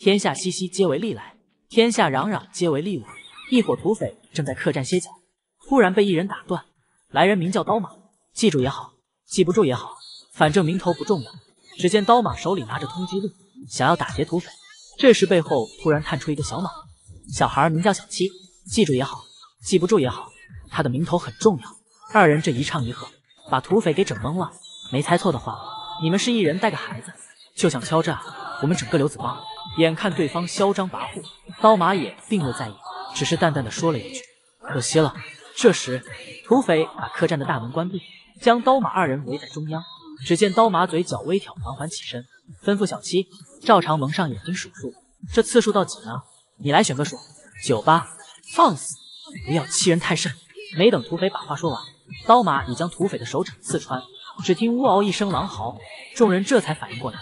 天下熙熙，皆为利来；天下攘攘，皆为利往。一伙土匪正在客栈歇脚，突然被一人打断。来人名叫刀马，记住也好，记不住也好，反正名头不重要。只见刀马手里拿着通缉令，想要打劫土匪。这时背后突然探出一个小马，小孩名叫小七，记住也好，记不住也好，他的名头很重要。二人这一唱一和，把土匪给整懵了。没猜错的话，你们是一人带个孩子，就想敲诈我们整个刘子帮？眼看对方嚣张跋扈，刀马也并未在意，只是淡淡的说了一句：“可惜了。”这时，土匪把客栈的大门关闭，将刀马二人围在中央。只见刀马嘴角微挑，缓缓起身，吩咐小七照常蒙上眼睛数数，这次数到几呢？你来选个数。九八，放肆！不要欺人太甚。没等土匪把话说完，刀马已将土匪的手掌刺穿。只听呜嗷一声狼嚎，众人这才反应过来。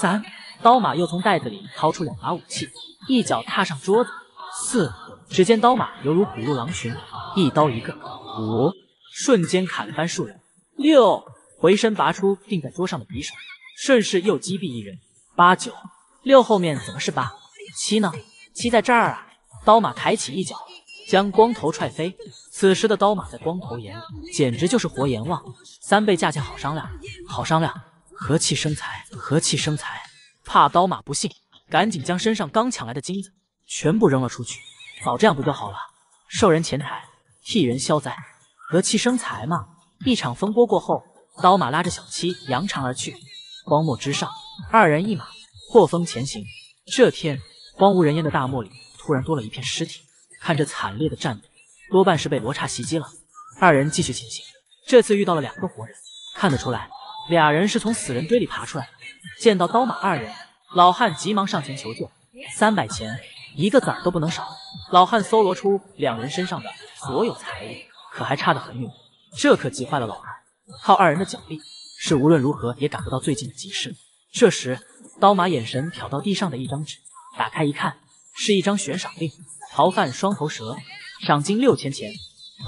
三，刀马又从袋子里掏出两把武器，一脚踏上桌子。四，只见刀马犹如虎入狼群，一刀一个。五，瞬间砍翻数人。六，回身拔出钉在桌上的匕首，顺势又击毙一人。八九，六后面怎么是八？七呢？七在这儿啊！刀马抬起一脚，将光头踹飞。此时的刀马在光头眼里简直就是活阎王。三倍价钱好商量，好商量，和气生财，和气生财。怕刀马不信，赶紧将身上刚抢来的金子全部扔了出去。早这样不就好了？受人钱财，替人消灾，和气生财嘛。一场风波过后，刀马拉着小七扬长而去。荒漠之上，二人一马破风前行。这天，荒无人烟的大漠里突然多了一片尸体。看着惨烈的战斗。多半是被罗刹袭击了。二人继续前行，这次遇到了两个活人，看得出来，俩人是从死人堆里爬出来的。见到刀马二人，老汉急忙上前求救，三百钱，一个子儿都不能少。老汉搜罗出两人身上的所有财物，可还差得很远，这可急坏了老汉。靠二人的脚力，是无论如何也赶不到最近的集市。这时，刀马眼神瞟到地上的一张纸，打开一看，是一张悬赏令：逃犯双头蛇。赏金六千钱，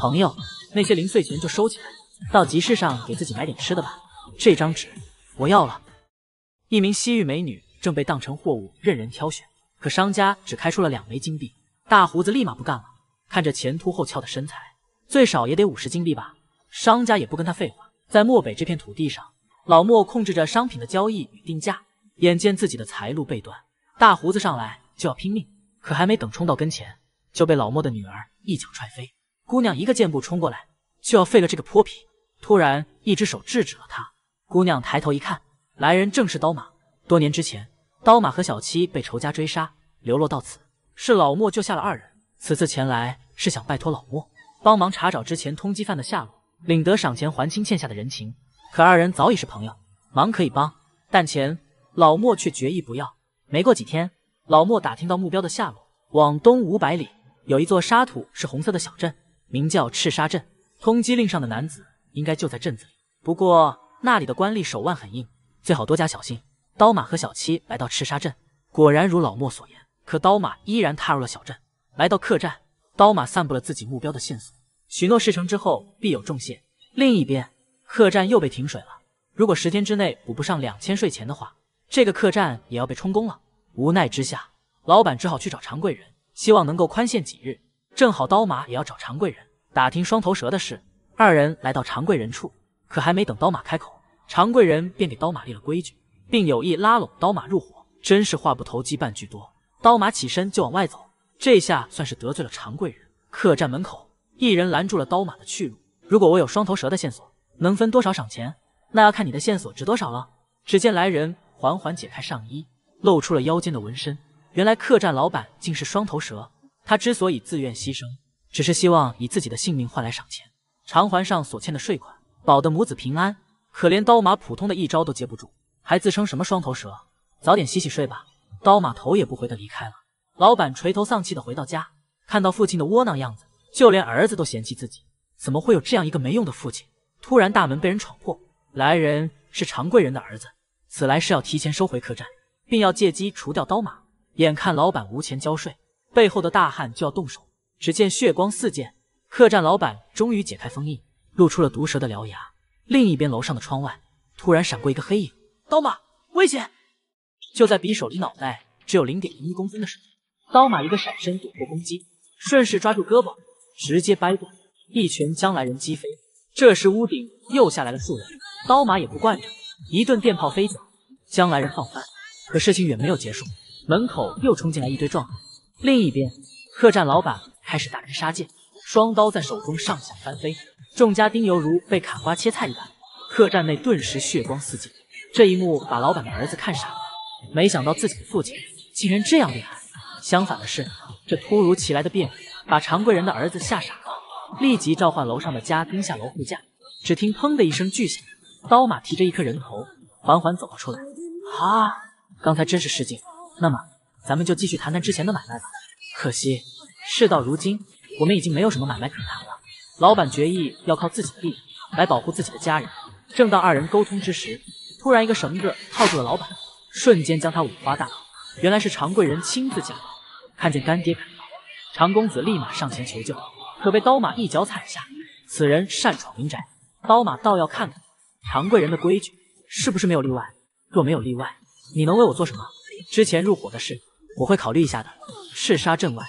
朋友，那些零碎钱就收起来，到集市上给自己买点吃的吧。这张纸我要了。一名西域美女正被当成货物任人挑选，可商家只开出了两枚金币。大胡子立马不干了，看着前凸后翘的身材，最少也得五十金币吧。商家也不跟他废话，在漠北这片土地上，老莫控制着商品的交易与定价。眼见自己的财路被断，大胡子上来就要拼命，可还没等冲到跟前。就被老莫的女儿一脚踹飞，姑娘一个箭步冲过来，就要废了这个泼皮。突然，一只手制止了他。姑娘抬头一看，来人正是刀马。多年之前，刀马和小七被仇家追杀，流落到此，是老莫救下了二人。此次前来是想拜托老莫帮忙查找之前通缉犯的下落，领得赏钱还清欠下的人情。可二人早已是朋友，忙可以帮，但钱老莫却决意不要。没过几天，老莫打听到目标的下落，往东五百里。有一座沙土是红色的小镇，名叫赤沙镇。通缉令上的男子应该就在镇子里，不过那里的官吏手腕很硬，最好多加小心。刀马和小七来到赤沙镇，果然如老莫所言。可刀马依然踏入了小镇，来到客栈，刀马散布了自己目标的线索，许诺事成之后必有重谢。另一边，客栈又被停水了，如果十天之内补不上两千税钱的话，这个客栈也要被充公了。无奈之下，老板只好去找常贵人。希望能够宽限几日，正好刀马也要找常贵人打听双头蛇的事。二人来到常贵人处，可还没等刀马开口，常贵人便给刀马立了规矩，并有意拉拢刀马入伙，真是话不投机半句多。刀马起身就往外走，这下算是得罪了常贵人。客栈门口，一人拦住了刀马的去路。如果我有双头蛇的线索，能分多少赏钱？那要看你的线索值多少了。只见来人缓缓解开上衣，露出了腰间的纹身。原来客栈老板竟是双头蛇，他之所以自愿牺牲，只是希望以自己的性命换来赏钱，偿还上所欠的税款，保得母子平安。可怜刀马普通的一招都接不住，还自称什么双头蛇？早点洗洗睡吧。刀马头也不回的离开了。老板垂头丧气的回到家，看到父亲的窝囊样子，就连儿子都嫌弃自己，怎么会有这样一个没用的父亲？突然大门被人闯破，来人是常贵人的儿子，此来是要提前收回客栈，并要借机除掉刀马。眼看老板无钱交税，背后的大汉就要动手。只见血光四溅，客栈老板终于解开封印，露出了毒蛇的獠牙。另一边楼上的窗外突然闪过一个黑影，刀马危险！就在匕首离脑袋只有零点零一公分的时候。刀马一个闪身躲过攻击，顺势抓住胳膊，直接掰断，一拳将来人击飞。这时屋顶又下来了数人，刀马也不惯着，一顿电炮飞脚，将来人放翻。可事情远没有结束，门口又冲进来一堆壮汉。另一边，客栈老板开始大开杀戒，双刀在手中上下翻飞，众家丁犹如被砍瓜切菜一般，客栈内顿时血光四溅。这一幕把老板的儿子看傻了，没想到自己的父亲竟然这样厉害。相反的是，这突如其来的变故把常贵人的儿子吓傻了，立即召唤楼上的家丁下楼护驾。只听砰的一声巨响，刀马提着一颗人头缓缓走了出来。啊，刚才真是失敬。那么，咱们就继续谈谈之前的买卖吧。可惜，事到如今，我们已经没有什么买卖可谈了。老板决意要靠自己的力量来保护自己的家人。正当二人沟通之时，突然，一个绳子套住了老板，瞬间将他五花大绑。原来是常贵人亲自驾到，看见干爹赶到，常公子立马上前求救，可被刀马一脚踩下。此人擅闯民宅，刀马倒要看看常贵人的规矩是不是没有例外。若没有例外，你能为我做什么？之前入伙的事，我会考虑一下的。嗜杀镇外，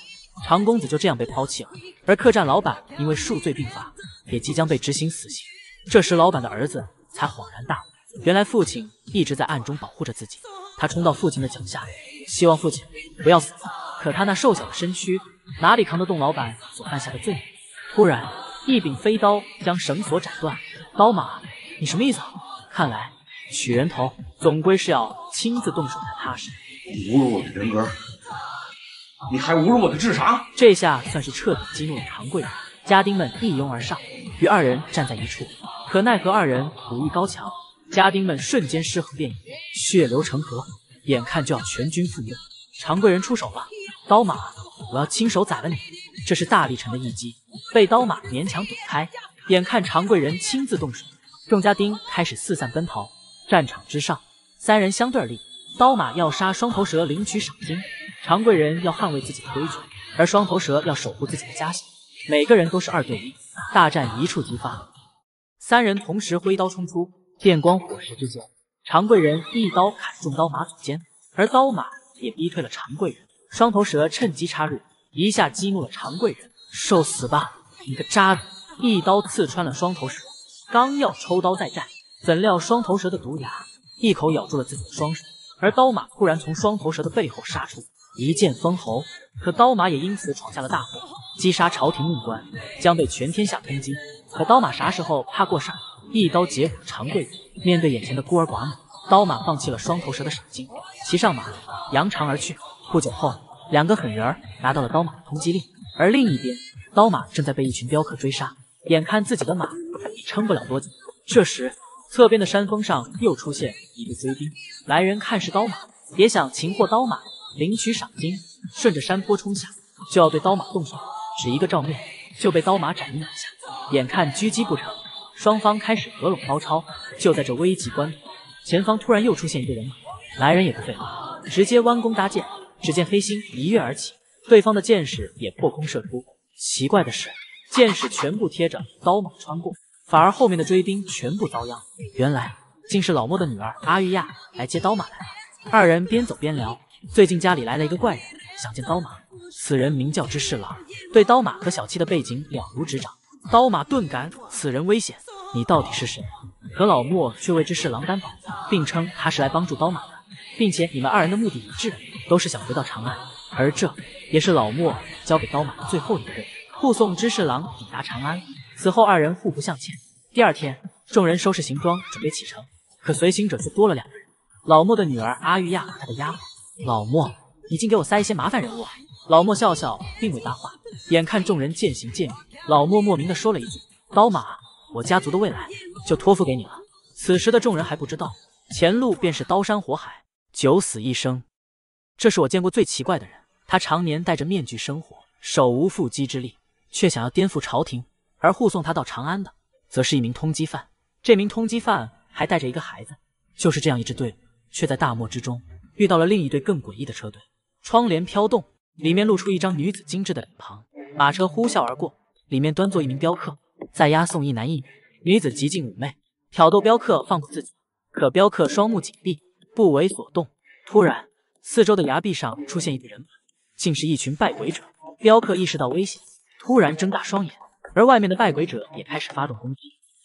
常公子就这样被抛弃了，而客栈老板因为数罪并罚，也即将被执行死刑。这时，老板的儿子才恍然大悟。原来父亲一直在暗中保护着自己，他冲到父亲的脚下，希望父亲不要死。可他那瘦小的身躯哪里扛得动老板所犯下的罪？突然，一柄飞刀将绳索斩断。刀马，你什么意思？看来取人头总归是要亲自动手才踏实。侮辱我的人格，你还侮辱我的智商？这下算是彻底激怒了常贵人。家丁们一拥而上，与二人站在一处。可奈何二人武艺高强。家丁们瞬间尸横遍野，血流成河，眼看就要全军覆没。常贵人出手了，刀马，我要亲手宰了你！这是大力臣的一击，被刀马勉强躲开。眼看常贵人亲自动手，众家丁开始四散奔逃。战场之上，三人相对而立，刀马要杀双头蛇领取赏金，常贵人要捍卫自己的规矩，而双头蛇要守护自己的家乡。每个人都是二对一，大战一触即发。三人同时挥刀冲出。电光火石之间，常贵人一刀砍中刀马左肩，而刀马也逼退了常贵人。双头蛇趁机插入，一下激怒了常贵人。受死吧，你个渣子！一刀刺穿了双头蛇，刚要抽刀再战，怎料双头蛇的毒牙一口咬住了自己的双手，而刀马突然从双头蛇的背后杀出，一剑封喉。可刀马也因此闯下了大祸，击杀朝廷命官，将被全天下通缉。可刀马啥时候怕过事儿？一刀截骨常贵人，面对眼前的孤儿寡母，刀马放弃了双头蛇的赏金，骑上马扬长而去。不久后，两个狠人拿到了刀马的通缉令，而另一边，刀马正在被一群镖客追杀，眼看自己的马也撑不了多久。这时，侧边的山峰上又出现一队追兵，来人看是刀马，也想擒获刀马领取赏金，顺着山坡冲下，就要对刀马动手，只一个照面就被刀马斩于马下。眼看狙击不成。双方开始合拢包抄，就在这危急关头，前方突然又出现一个人马，来人也不废话，直接弯弓搭箭。只见黑星一跃而起，对方的箭矢也破空射出。奇怪的是，箭矢全部贴着刀马穿过，反而后面的追兵全部遭殃。原来竟是老莫的女儿阿玉亚来接刀马来了。二人边走边聊，最近家里来了一个怪人，想见刀马。此人名叫知世郎，对刀马和小七的背景了如指掌。刀马顿感此人危险。你到底是谁？可老莫却为之侍郎担保，并称他是来帮助刀马的，并且你们二人的目的一致，都是想回到长安。而这也是老莫交给刀马的最后一个任务，护送知侍郎抵达长安。此后二人互不相欠。第二天，众人收拾行装准备启程，可随行者却多了两个人。老莫的女儿阿玉亚和他的丫鬟。老莫，你竟给我塞一些麻烦人物！老莫笑笑，并未搭话。眼看众人渐行渐远，老莫莫名的说了一句：“刀马。”我家族的未来就托付给你了。此时的众人还不知道，前路便是刀山火海，九死一生。这是我见过最奇怪的人。他常年戴着面具生活，手无缚鸡之力，却想要颠覆朝廷。而护送他到长安的，则是一名通缉犯。这名通缉犯还带着一个孩子。就是这样一支队伍，却在大漠之中遇到了另一队更诡异的车队。窗帘飘动，里面露出一张女子精致的脸庞。马车呼啸而过，里面端坐一名镖客。再押送一男一女，女子极尽妩媚，挑逗镖客放过自己。可镖客双目紧闭，不为所动。突然，四周的崖壁上出现一个人，竟是一群拜鬼者。镖客意识到危险，突然睁大双眼，而外面的拜鬼者也开始发动攻击。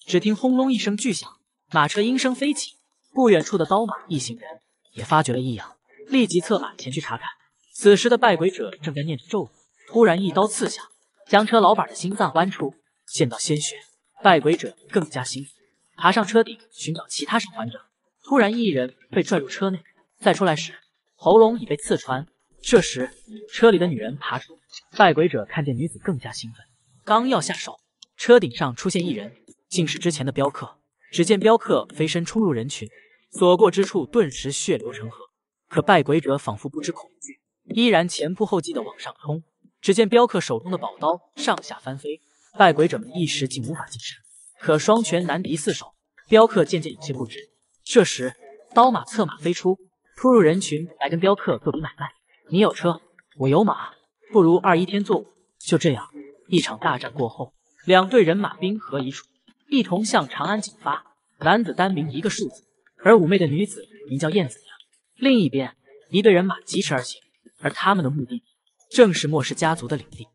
只听轰隆一声巨响，马车应声飞起。不远处的刀马一行人也发觉了异样，立即策马前去查看。此时的拜鬼者正在念着咒语，突然一刀刺下，将车老板的心脏剜出，见到鲜血，拜鬼者更加兴奋，爬上车顶寻找其他生还者。突然，一人被拽入车内，再出来时，喉咙已被刺穿。这时，车里的女人爬出，拜鬼者看见女子更加兴奋，刚要下手，车顶上出现一人，竟是之前的镖客。只见镖客飞身冲入人群，所过之处顿时血流成河。可拜鬼者仿佛不知恐惧，依然前仆后继的往上冲。只见镖客手中的宝刀上下翻飞，拜鬼者们一时竟无法近身，可双拳难敌四手，镖客渐渐有些不支。这时，刀马策马飞出，突入人群来跟镖客做笔买卖。你有车，我有马，不如二一天作五。就这样，一场大战过后，两队人马兵合一处，一同向长安进发。男子单名一个数字，而妩媚的女子名叫燕子娘。另一边，一队人马疾驰而行，而他们的目的正是莫氏家族的领地。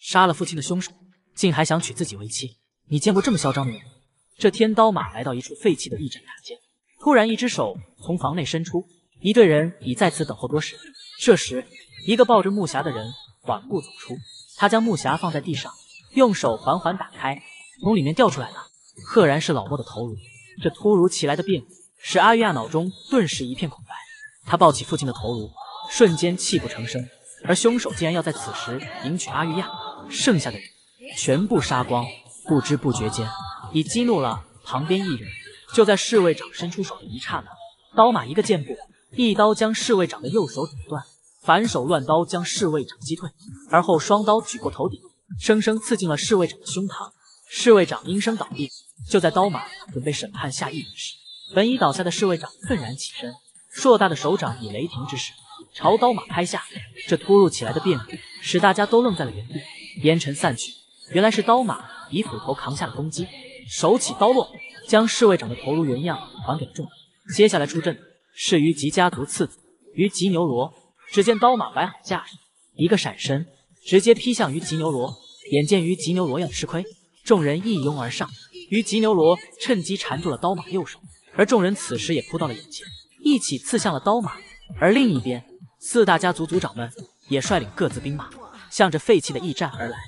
杀了父亲的凶手，竟还想娶自己为妻。你见过这么嚣张的人？这天刀马来到一处废弃的驿站塔前。突然，一只手从房内伸出，一队人已在此等候多时。这时，一个抱着木匣的人缓步走出，他将木匣放在地上，用手缓缓打开，从里面掉出来的赫然是老莫的头颅。这突如其来的变故，使阿玉亚脑中顿时一片空白。他抱起父亲的头颅，瞬间泣不成声。而凶手竟然要在此时迎娶阿玉亚，剩下的人全部杀光。不知不觉间，已激怒了旁边一人。就在侍卫长伸出手的一刹那，刀马一个箭步，一刀将侍卫长的右手斩断，反手乱刀将侍卫长击退，而后双刀举过头顶，生生刺进了侍卫长的胸膛。侍卫长应声倒地。就在刀马准备审判下一人时，本已倒下的侍卫长愤然起身，硕大的手掌以雷霆之势朝刀马拍下。这突如其来的变故使大家都愣在了原地，烟尘散去，原来是刀马以斧头扛下了攻击，手起刀落。将侍卫长的头颅原样还给了众人。接下来出阵的是于吉家族次子于吉牛罗。只见刀马摆好架势，一个闪身，直接劈向于吉牛罗。眼见于吉牛罗要吃亏，众人一拥而上。于吉牛罗趁机缠住了刀马右手，而众人此时也扑到了眼前，一起刺向了刀马。而另一边，四大家族族长们也率领各自兵马，向着废弃的驿站而来。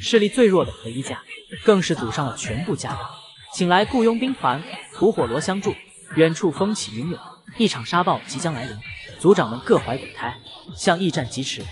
势力最弱的何一家，更是组上了全部家当。请来雇佣兵团，吐火罗相助。远处风起云涌，一场沙暴即将来临。族长们各怀鬼胎，向驿站疾驰。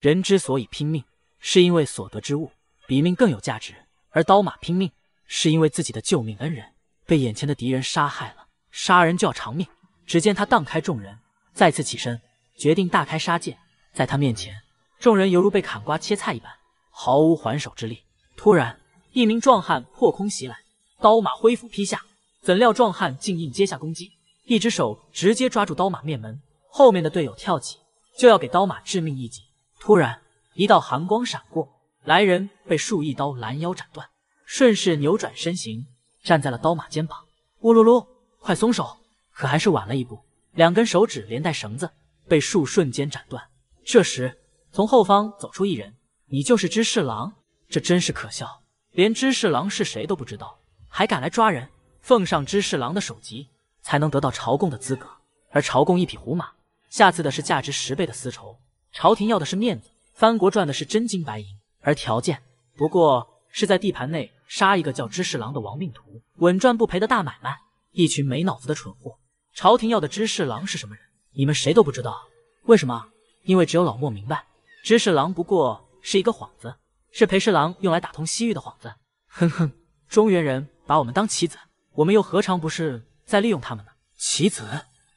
人之所以拼命，是因为所得之物比命更有价值；而刀马拼命，是因为自己的救命恩人被眼前的敌人杀害了。杀人就要偿命。只见他荡开众人，再次起身，决定大开杀戒。在他面前，众人犹如被砍瓜切菜一般，毫无还手之力。突然，一名壮汉破空袭来。刀马挥斧劈下，怎料壮汉竟硬接下攻击，一只手直接抓住刀马面门。后面的队友跳起，就要给刀马致命一击。突然，一道寒光闪过，来人被数一刀拦腰斩断，顺势扭转身形，站在了刀马肩膀。呜噜噜，快松手！可还是晚了一步，两根手指连带绳子被树瞬间斩断。这时，从后方走出一人，你就是知侍郎？这真是可笑，连知侍郎是谁都不知道。还敢来抓人？奉上知侍郎的首级，才能得到朝贡的资格。而朝贡一匹胡马，下次的是价值十倍的丝绸。朝廷要的是面子，藩国赚的是真金白银。而条件不过是在地盘内杀一个叫知侍郎的亡命徒，稳赚不赔的大买卖。一群没脑子的蠢货！朝廷要的知侍郎是什么人？你们谁都不知道。为什么？因为只有老莫明白，知侍郎不过是一个幌子，是裴侍郎用来打通西域的幌子。哼哼，中原人。把我们当棋子，我们又何尝不是在利用他们呢？棋子，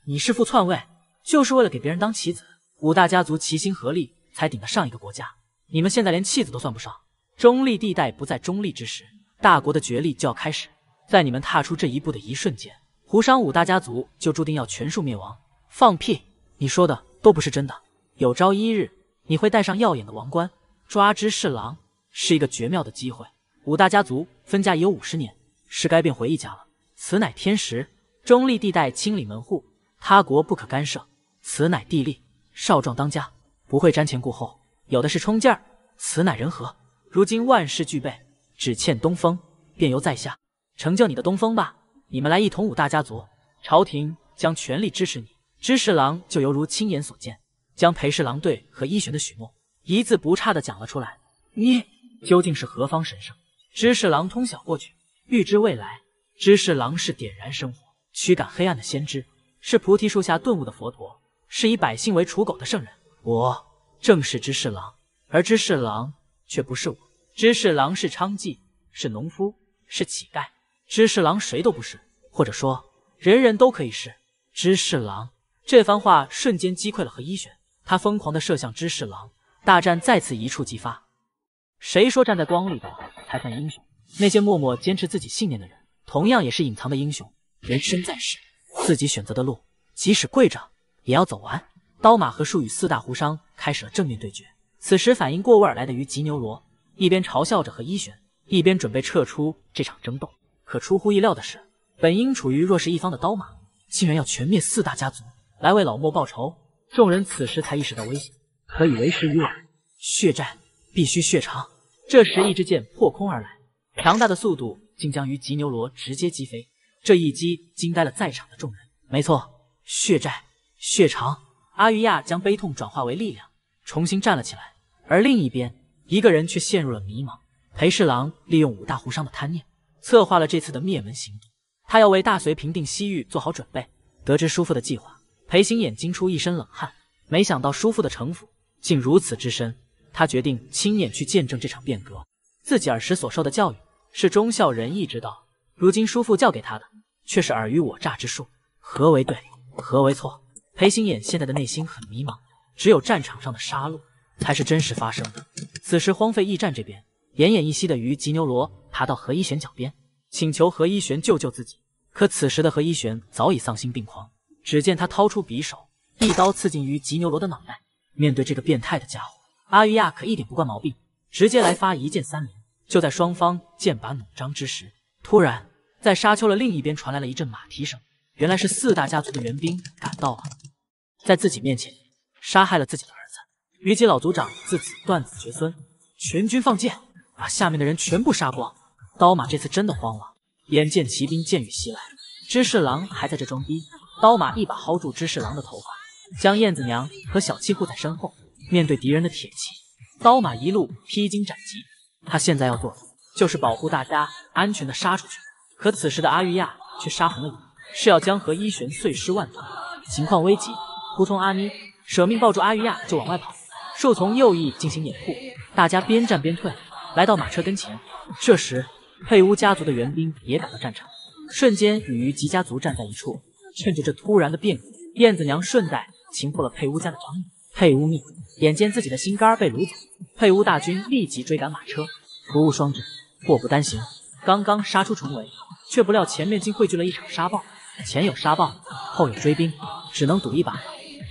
你弑父篡位，就是为了给别人当棋子。五大家族齐心合力，才顶得上一个国家。你们现在连弃子都算不上。中立地带不在中立之时，大国的角力就要开始。在你们踏出这一步的一瞬间，胡商五大家族就注定要全数灭亡。放屁！你说的都不是真的。有朝一日，你会戴上耀眼的王冠，抓之是狼，是一个绝妙的机会。五大家族分家已有五十年。是该变回一家了。此乃天时，中立地带清理门户，他国不可干涉。此乃地利，少壮当家，不会瞻前顾后，有的是冲劲儿。此乃人和。如今万事俱备，只欠东风，便由在下成就你的东风吧。你们来一统五大家族，朝廷将全力支持你。知侍郎就犹如亲眼所见，将裴侍郎对和一玄的许诺一字不差的讲了出来。你究竟是何方神圣？知侍郎通晓过去，预知未来。知侍郎是点燃生活、驱赶黑暗的先知，是菩提树下顿悟的佛陀，是以百姓为刍狗的圣人。我正是知侍郎，而知侍郎却不是我。知侍郎是娼妓，是农夫，是乞丐。知侍郎谁都不是，或者说人人都可以是知侍郎。这番话瞬间击溃了何一玄，他疯狂的射向知侍郎，大战再次一触即发。谁说站在光里的才算英雄？那些默默坚持自己信念的人，同样也是隐藏的英雄。人生在世，自己选择的路，即使跪着也要走完。刀马和树与四大胡商开始了正面对决。此时反应过味而来的于吉牛罗，一边嘲笑着和一玄，一边准备撤出这场争斗。可出乎意料的是，本应处于弱势一方的刀马，竟然要全灭四大家族。来为老莫报仇，众人此时才意识到危险，可以为时已晚。血债必须血偿。这时，一支箭破空而来，强大的速度竟将于吉牛罗直接击飞。这一击惊呆了在场的众人。没错，血债血偿。阿玉亚将悲痛转化为力量，重新站了起来。而另一边，一个人却陷入了迷茫。裴侍郎利用五大胡商的贪念，策划了这次的灭门行动。他要为大隋平定西域做好准备。得知叔父的计划。裴行眼惊出一身冷汗，没想到叔父的城府竟如此之深。他决定亲眼去见证这场变革。自己儿时所受的教育是忠孝仁义之道，如今叔父教给他的却是尔虞我诈之术。何为对，何为错？裴行眼现在的内心很迷茫，只有战场上的杀戮才是真实发生的。此时荒废驿站这边，奄奄一息的于吉牛罗爬到何一玄脚边，请求何一玄救救自己。可此时的何一玄早已丧心病狂。只见他掏出匕首，一刀刺进于吉牛罗的脑袋。面对这个变态的家伙，阿玉亚可一点不惯毛病，直接来发一箭三连。就在双方剑拔弩张之时，突然在沙丘的另一边传来了一阵马蹄声。原来是四大家族的援兵赶到了，在自己面前杀害了自己的儿虞姬老族长自此断子绝孙，全军放箭，把下面的人全部杀光。刀马这次真的慌了，眼见骑兵箭雨袭来，知侍郎还在这装逼。刀马一把薅住知侍郎的头发，将燕子娘和小七护在身后。面对敌人的铁骑，刀马一路披荆斩棘。他现在要做的就是保护大家安全的杀出去。可此时的阿玉亚却杀红了眼，是要将何一玄碎尸万段。情况危急，仆从阿妮舍命抱住阿玉亚就往外跑。树从右翼进行掩护，大家边战边退，来到马车跟前。这时佩乌家族的援兵也赶到战场，瞬间与于吉家族站在一处。趁着这突然的变故，燕子娘顺带擒获了佩乌家的长女佩乌蜜。眼见自己的心肝被掳走，佩乌大军立即追赶马车。福无双至，祸不单行。刚刚杀出重围，却不料前面竟汇聚了一场沙暴。前有沙暴，后有追兵，只能赌一把。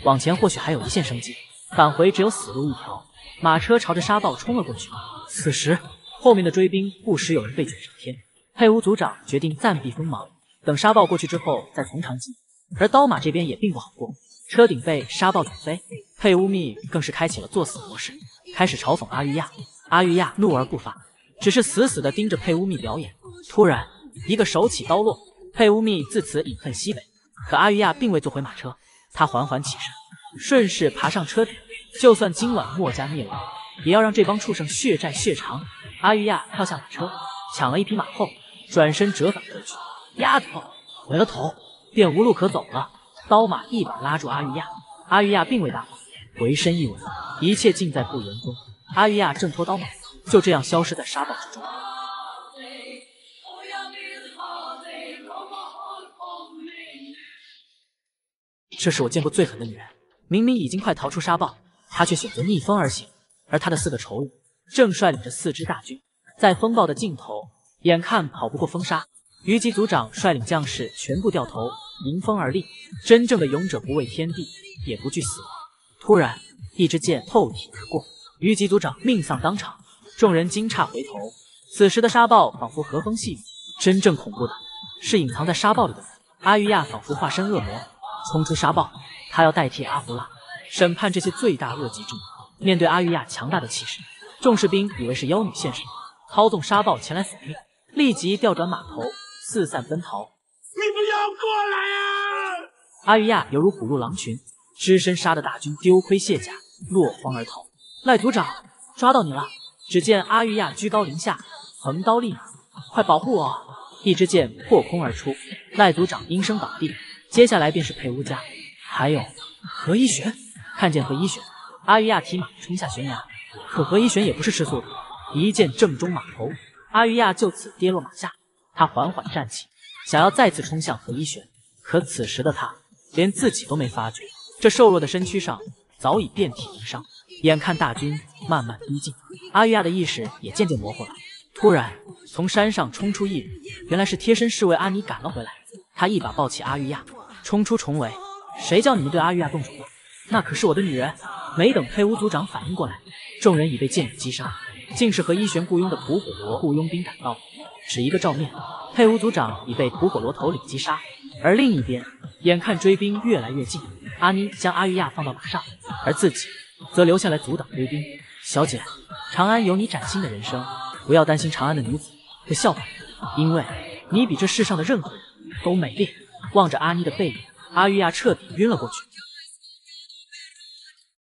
往前或许还有一线生机，返回只有死路一条。马车朝着沙暴冲了过去。此时，后面的追兵不时有人被卷上天。佩乌族长决定暂避锋芒。等沙暴过去之后再从长计，而刀马这边也并不好过，车顶被沙暴卷飞，佩乌密更是开启了作死模式，开始嘲讽阿玉亚。阿玉亚怒而不发，只是死死地盯着佩乌密表演。突然，一个手起刀落，佩乌密自此饮恨西北。可阿玉亚并未坐回马车，他缓缓起身，顺势爬上车顶，就算今晚墨家灭亡，也要让这帮畜生血债血偿。阿玉亚跳下马车，抢了一匹马后，转身折返回去。丫头，回了头便无路可走了。刀马一把拉住阿玉亚，阿玉亚并未大慌，回身一吻，一切尽在不言中。阿玉亚挣脱刀马，就这样消失在沙暴之中。这是我见过最狠的女人，明明已经快逃出沙暴，他却选择逆风而行。而他的四个仇人正率领着四支大军，在风暴的尽头，眼看跑不过风沙。虞姬族长率领将士全部掉头迎风而立，真正的勇者不畏天地，也不惧死亡。突然，一支箭透体而过，虞姬族长命丧当场。众人惊诧回头，此时的沙暴仿佛和风细雨。真正恐怖的是隐藏在沙暴里的人。阿玉亚仿佛化身恶魔，冲出沙暴，他要代替阿胡拉审判这些罪大恶极之人。面对阿玉亚强大的气势，众士兵以为是妖女现身，操纵沙暴前来索命，立即调转马头，四散奔逃。你不要过来啊！阿玉亚犹如虎入狼群，只身杀得大军丢盔卸甲，落荒而逃。赖族长，抓到你了！只见阿玉亚居高临下，横刀立马，快保护我！一支箭破空而出，赖族长应声倒地。接下来便是佩乌家，还有何一玄。看见何一玄，阿玉亚提马冲下悬崖，可何一玄也不是吃素的，一剑正中马头，阿玉亚就此跌落马下。他缓缓站起，想要再次冲向何一玄，可此时的他连自己都没发觉，这瘦弱的身躯上早已遍体鳞伤。眼看大军慢慢逼近，阿玉亚的意识也渐渐模糊了。突然，从山上冲出一人，原来是贴身侍卫阿尼赶了回来。他一把抱起阿玉亚，冲出重围。谁叫你们对阿玉亚动手的？那可是我的女人！没等佩乌族长反应过来，众人已被剑雨击杀。竟是和伊玄雇佣的吐火罗雇佣兵赶到，只一个照面，佩乌族长已被吐火罗头领击杀。而另一边，眼看追兵越来越近，阿妮将阿玉亚放到马上，而自己则留下来阻挡追兵。小姐，长安有你崭新的人生，不要担心长安的女子会笑话你，因为你比这世上的任何人都美丽。望着阿妮的背影，阿玉亚彻底晕了过去。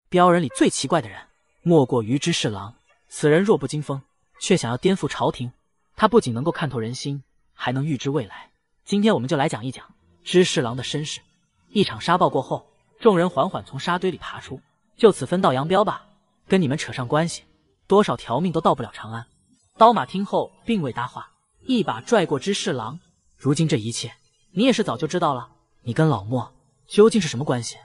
镖人里最奇怪的人，莫过于知侍郎。此人弱不禁风，却想要颠覆朝廷。他不仅能够看透人心，还能预知未来。今天我们就来讲一讲知侍郎的身世。一场沙暴过后，众人缓缓从沙堆里爬出，就此分道扬镳吧。跟你们扯上关系，多少条命都到不了长安。刀马听后并未搭话，一把拽过知侍郎。如今这一切，你也是早就知道了。你跟老莫究竟是什么关系？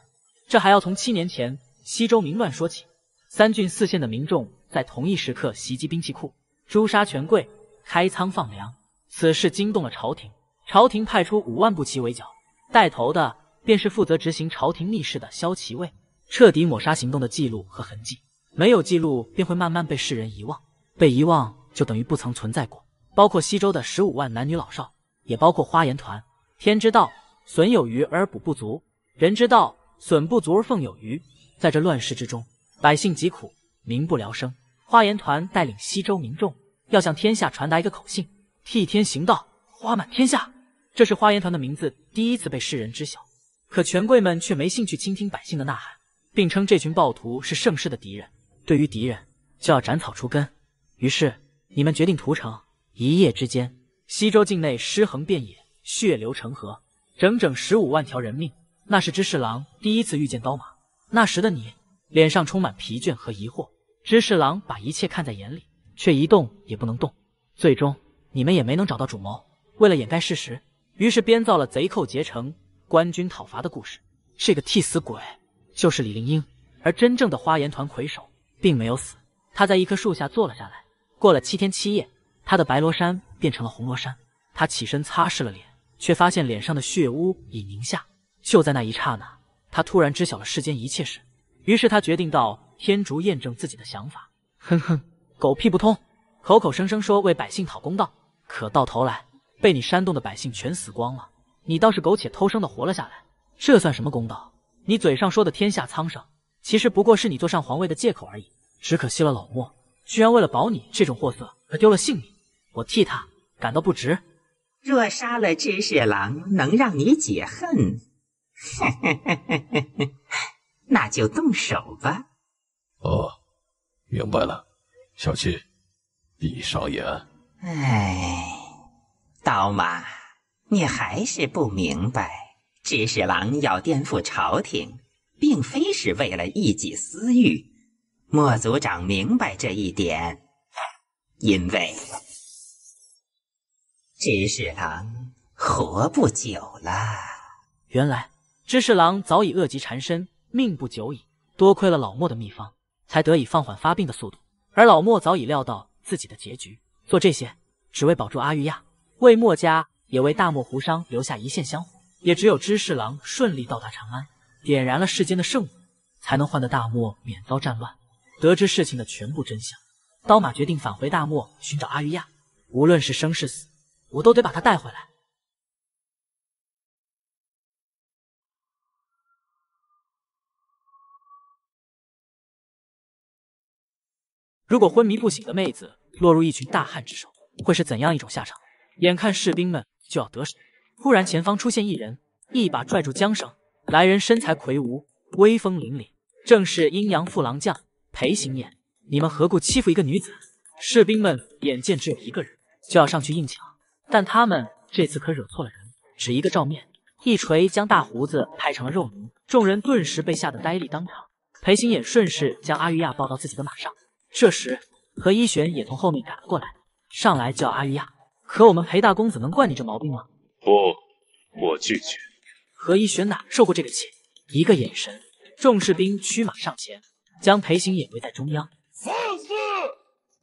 这还要从七年前。西周民乱说起，三郡四县的民众在同一时刻袭击兵器库，诛杀权贵，开仓放粮。此事惊动了朝廷，朝廷派出五万步骑围剿，带头的便是负责执行朝廷密事的萧骑卫，彻底抹杀行动的记录和痕迹。没有记录，便会慢慢被世人遗忘，被遗忘就等于不曾存在过。包括西周的十五万男女老少，也包括花颜团。天之道，损有余而补不足；人之道，损不足而奉有余。在这乱世之中，百姓疾苦，民不聊生。花颜团带领西周民众，要向天下传达一个口信：替天行道，花满天下。这是花颜团的名字第一次被世人知晓。可权贵们却没兴趣倾听百姓的呐喊，并称这群暴徒是盛世的敌人。对于敌人，就要斩草除根。于是，你们决定屠城。一夜之间，西周境内尸横遍野，血流成河，整整十五万条人命。那是知侍郎第一次遇见刀马。那时的你脸上充满疲倦和疑惑，知侍郎把一切看在眼里，却一动也不能动。最终，你们也没能找到主谋。为了掩盖事实，于是编造了贼寇结成、官军讨伐的故事。这个替死鬼就是李灵英，而真正的花颜团魁首并没有死，他在一棵树下坐了下来。过了七天七夜，他的白罗衫变成了红罗衫。他起身擦拭了脸，却发现脸上的血污已凝下。就在那一刹那。他突然知晓了世间一切事，于是他决定到天竺验证自己的想法。哼哼，狗屁不通，口口声声说为百姓讨公道，可到头来被你煽动的百姓全死光了。你倒是苟且偷生的活了下来，这算什么公道？你嘴上说的天下苍生，其实不过是你坐上皇位的借口而已。只可惜了老莫，居然为了保你这种货色而丢了性命，我替他感到不值。若杀了知侍郎，能让你解恨。那就动手吧。哦，明白了。小七，闭上眼。哎，刀马，你还是不明白，知侍郎要颠覆朝廷，并非是为了一己私欲。莫族长明白这一点，因为知侍郎活不久了。原来。知侍郎早已恶疾缠身，命不久矣。多亏了老莫的秘方，才得以放缓发病的速度。而老莫早已料到自己的结局，做这些只为保住阿玉亚，为墨家也为大漠湖商留下一线香火。也只有知侍郎顺利到达长安，点燃了世间的圣火，才能换得大漠免遭战乱。得知事情的全部真相，刀马决定返回大漠寻找阿玉亚，无论是生是死，我都得把他带回来。如果昏迷不醒的妹子落入一群大汉之手，会是怎样一种下场？眼看士兵们就要得手，忽然前方出现一人，一把拽住缰绳。来人身材魁梧，威风凛凛，正是阴阳副郎将裴行俨。你们何故欺负一个女子？士兵们眼见只有一个人，就要上去硬抢。但他们这次可惹错了人。只一个照面，一锤将大胡子拍成了肉泥，众人顿时被吓得呆立当场。裴行衍顺势将阿玉亚抱到自己的马上。这时，何一玄也从后面赶了过来，上来叫阿玉亚。可我们裴大公子能惯你这毛病吗？不，我拒绝。何一玄哪受过这个气？一个眼神，众士兵驱马上前，将裴行衍围在中央。放肆！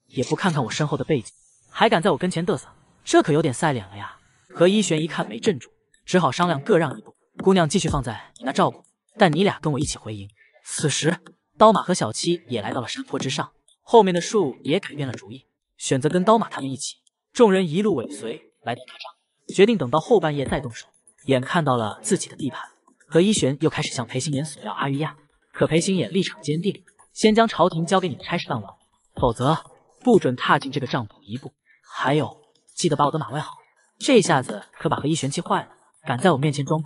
也不看看我身后的背景，还敢在我跟前嘚瑟，这可有点赛脸了呀！何一玄一看没镇住，只好商量各让一步。姑娘继续放在你那照顾，但你俩跟我一起回营。此时，刀马和小七也来到了山坡之上，后面的树也改变了主意，选择跟刀马他们一起。众人一路尾随来到大帐，决定等到后半夜再动手。眼看到了自己的地盘，何一玄又开始向裴行衍索要阿玉亚，可裴行衍立场坚定，先将朝廷交给你的差事办完，否则不准踏进这个帐篷一步。还有，记得把我的马喂好。这下子可把何一玄气坏了，敢在我面前装，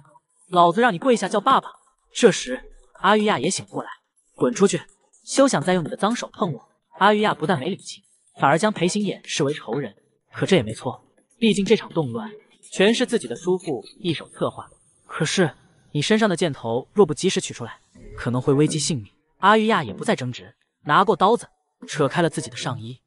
老子让你跪下叫爸爸！这时，阿玉亚也醒过来，滚出去，休想再用你的脏手碰我！阿玉亚不但没领情，反而将裴行俨视为仇人。可这也没错，毕竟这场动乱全是自己的叔父一手策划。可是你身上的箭头若不及时取出来，可能会危及性命。阿玉亚也不再争执，拿过刀子，扯开了自己的上衣。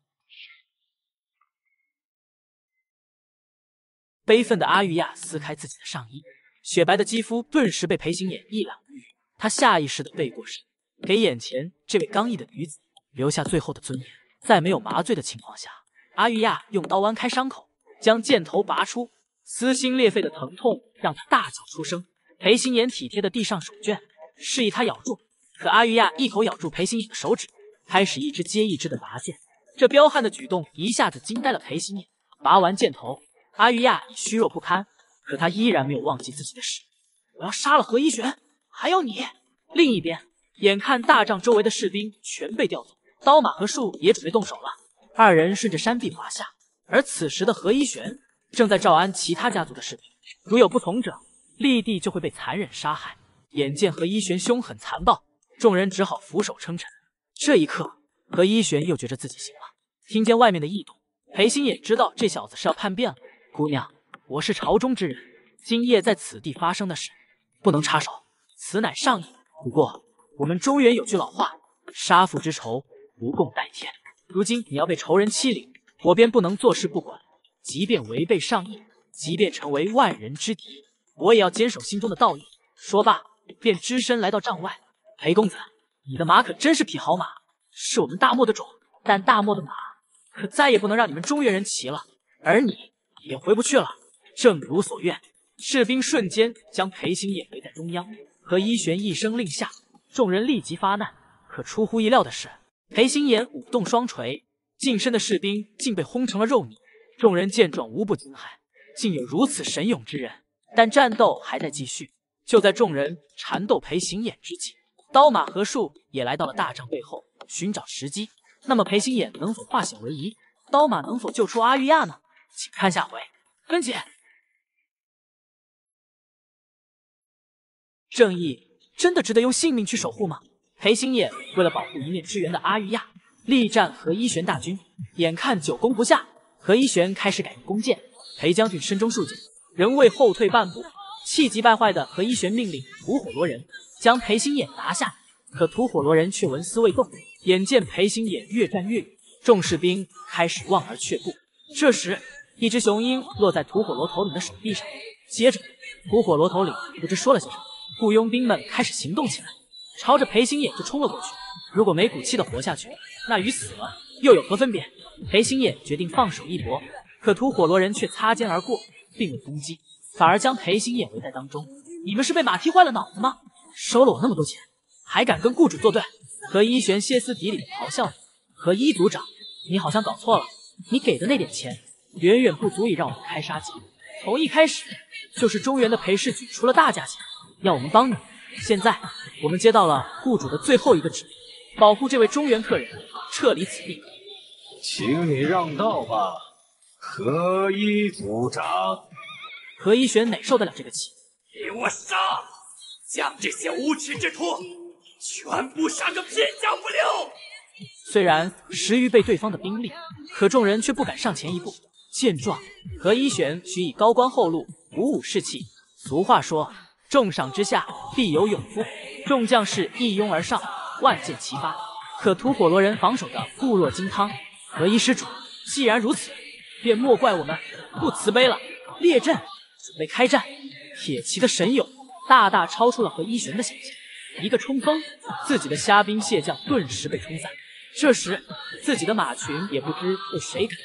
悲愤的阿玉亚撕开自己的上衣，雪白的肌肤顿时被裴行衍一览无余。他下意识的背过身，给眼前这位刚毅的女子留下最后的尊严。在没有麻醉的情况下，阿玉亚用刀剜开伤口，将箭头拔出，撕心裂肺的疼痛让他大叫出声。裴行衍体贴的递上手绢，示意他咬住。可阿玉亚一口咬住裴行衍的手指，开始一只接一只的拔剑。这彪悍的举动一下子惊呆了裴行衍。拔完箭头。阿玉亚已虚弱不堪，可他依然没有忘记自己的使命。我要杀了何一玄，还有你。另一边，眼看大帐周围的士兵全被调走，刀马和树也准备动手了。二人顺着山壁滑下，而此时的何一玄正在召安其他家族的士兵，如有不从者，立地就会被残忍杀害。眼见何一玄凶狠残暴，众人只好俯首称臣。这一刻，何一玄又觉着自己行了。听见外面的异动，裴星也知道这小子是要叛变了。姑娘，我是朝中之人，今夜在此地发生的事，不能插手，此乃上意。不过我们中原有句老话，杀父之仇，不共戴天。如今你要被仇人欺凌，我便不能坐视不管。即便违背上意，即便成为万人之敌，我也要坚守心中的道义。说罢，便只身来到帐外。裴公子，你的马可真是匹好马，是我们大漠的种，但大漠的马可再也不能让你们中原人骑了。而你。也回不去了。正如所愿，士兵瞬间将裴行衍围在中央。何一玄一声令下，众人立即发难。可出乎意料的是，裴行衍舞动双锤，近身的士兵竟被轰成了肉泥。众人见状无不惊骇，竟有如此神勇之人。但战斗还在继续。就在众人缠斗裴行衍之际，刀马和树也来到了大帐背后，寻找时机。那么裴行衍能否化险为夷？刀马能否救出阿玉亚呢？请看下回分解。正义真的值得用性命去守护吗？裴星野为了保护一面之缘的阿玉亚，力战何一玄大军，眼看久攻不下，何一玄开始改用弓箭。裴将军身中数箭，仍未后退半步，气急败坏的何一玄命令吐火罗人将裴星野拿下。可吐火罗人却纹丝未动。眼见裴星野越战越勇，众士兵开始望而却步。这时，一只雄鹰落在吐火罗头领的手臂上，接着吐火罗头领不知说了些什么，雇佣兵们开始行动起来，朝着裴星野就冲了过去。如果没骨气的活下去，那与死了又有何分别？裴星野决定放手一搏，可吐火罗人却擦肩而过，并未攻击，反而将裴星野围在当中。你们是被马踢坏了脑子吗？收了我那么多钱，还敢跟雇主作对？何一玄歇斯底里的咆哮着。何一族长，你好像搞错了，你给的那点钱。远远不足以让我们开杀戒。从一开始就是中原的裴氏举出了大价钱，要我们帮你。现在我们接到了雇主的最后一个指令，保护这位中原客人，撤离此地。请你让道吧，何一族长。何一玄哪受得了这个气？给我杀！将这些无耻之徒全部杀个片甲不留！虽然十余倍对方的兵力，可众人却不敢上前一步。见状，何一玄许以高官厚禄，鼓舞士气。俗话说，重赏之下必有勇夫。众将士一拥而上，万箭齐发。可吐火罗人防守的固若金汤。何一施主，既然如此，便莫怪我们不慈悲了。列阵，准备开战。铁骑的神勇大大超出了何一玄的想象。一个冲锋，自己的虾兵蟹将顿时被冲散。这时，自己的马群也不知被谁赶。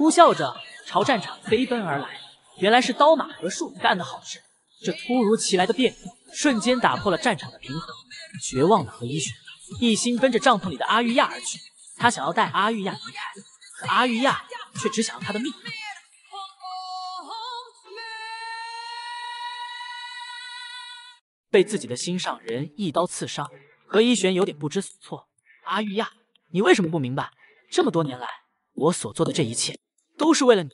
呼啸着朝战场飞奔而来，原来是刀马和树干的好事。这突如其来的变故，瞬间打破了战场的平衡。绝望的何一雪一心奔着帐篷里的阿玉亚而去，他想要带阿玉亚离开，可阿玉亚却只想要他的命。被自己的心上人一刀刺伤，何一玄有点不知所措。阿玉亚，你为什么不明白？这么多年来，我所做的这一切。都是为了你。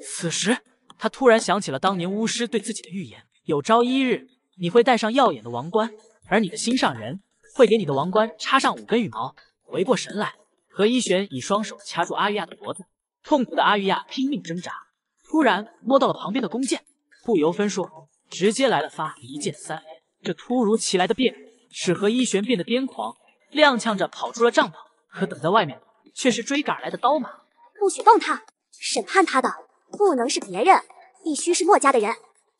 此时，他突然想起了当年巫师对自己的预言：有朝一日，你会戴上耀眼的王冠，而你的心上人会给你的王冠插上五根羽毛。回过神来，何一玄以双手掐住阿玉亚的脖子，痛苦的阿玉亚拼命挣扎。突然摸到了旁边的弓箭，不由分说，直接来了发一箭三连。这突如其来的变使何一玄变得癫狂，踉跄着跑出了帐篷。可等在外面的却是追赶来的刀马。不许动他！审判他的不能是别人，必须是墨家的人，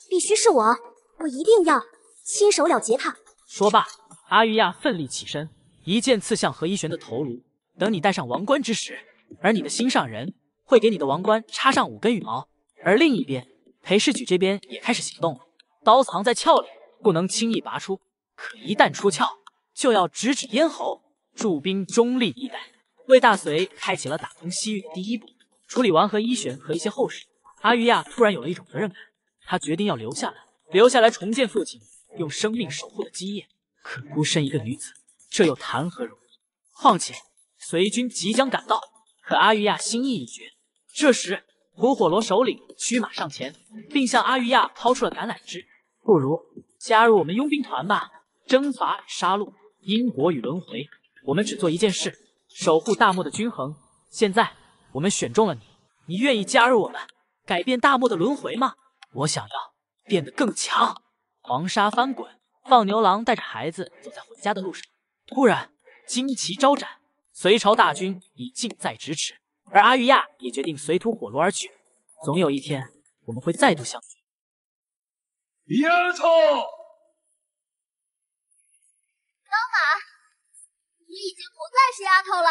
必须是我，我一定要亲手了结他。说罢，阿玉亚奋力起身，一剑刺向何一玄的头颅。等你戴上王冠之时，而你的心上人会给你的王冠插上五根羽毛。而另一边，裴世举这边也开始行动了，刀藏在鞘里，不能轻易拔出，可一旦出鞘，就要直指咽喉。驻兵中立一带，魏大隋开启了打通西域的第一步。处理完和一玄和一些后事，阿玉亚突然有了一种责任感，他决定要留下来，留下来重建父亲用生命守护的基业。可孤身一个女子，这又谈何容易？况且随军即将赶到，可阿玉亚心意已决。这时，吐火罗首领驱马上前，并向阿玉亚抛出了橄榄枝：“不如加入我们佣兵团吧！征伐与杀戮，因果与轮回，我们只做一件事，守护大漠的均衡。现在。”我们选中了你，你愿意加入我们，改变大漠的轮回吗？我想要变得更强。黄沙翻滚，放牛郎带着孩子走在回家的路上，突然旌旗招展，隋朝大军已近在咫尺，而阿玉亚也决定随土火炉而去。总有一天，我们会再度相聚。丫头，老马，你已经不再是丫头了。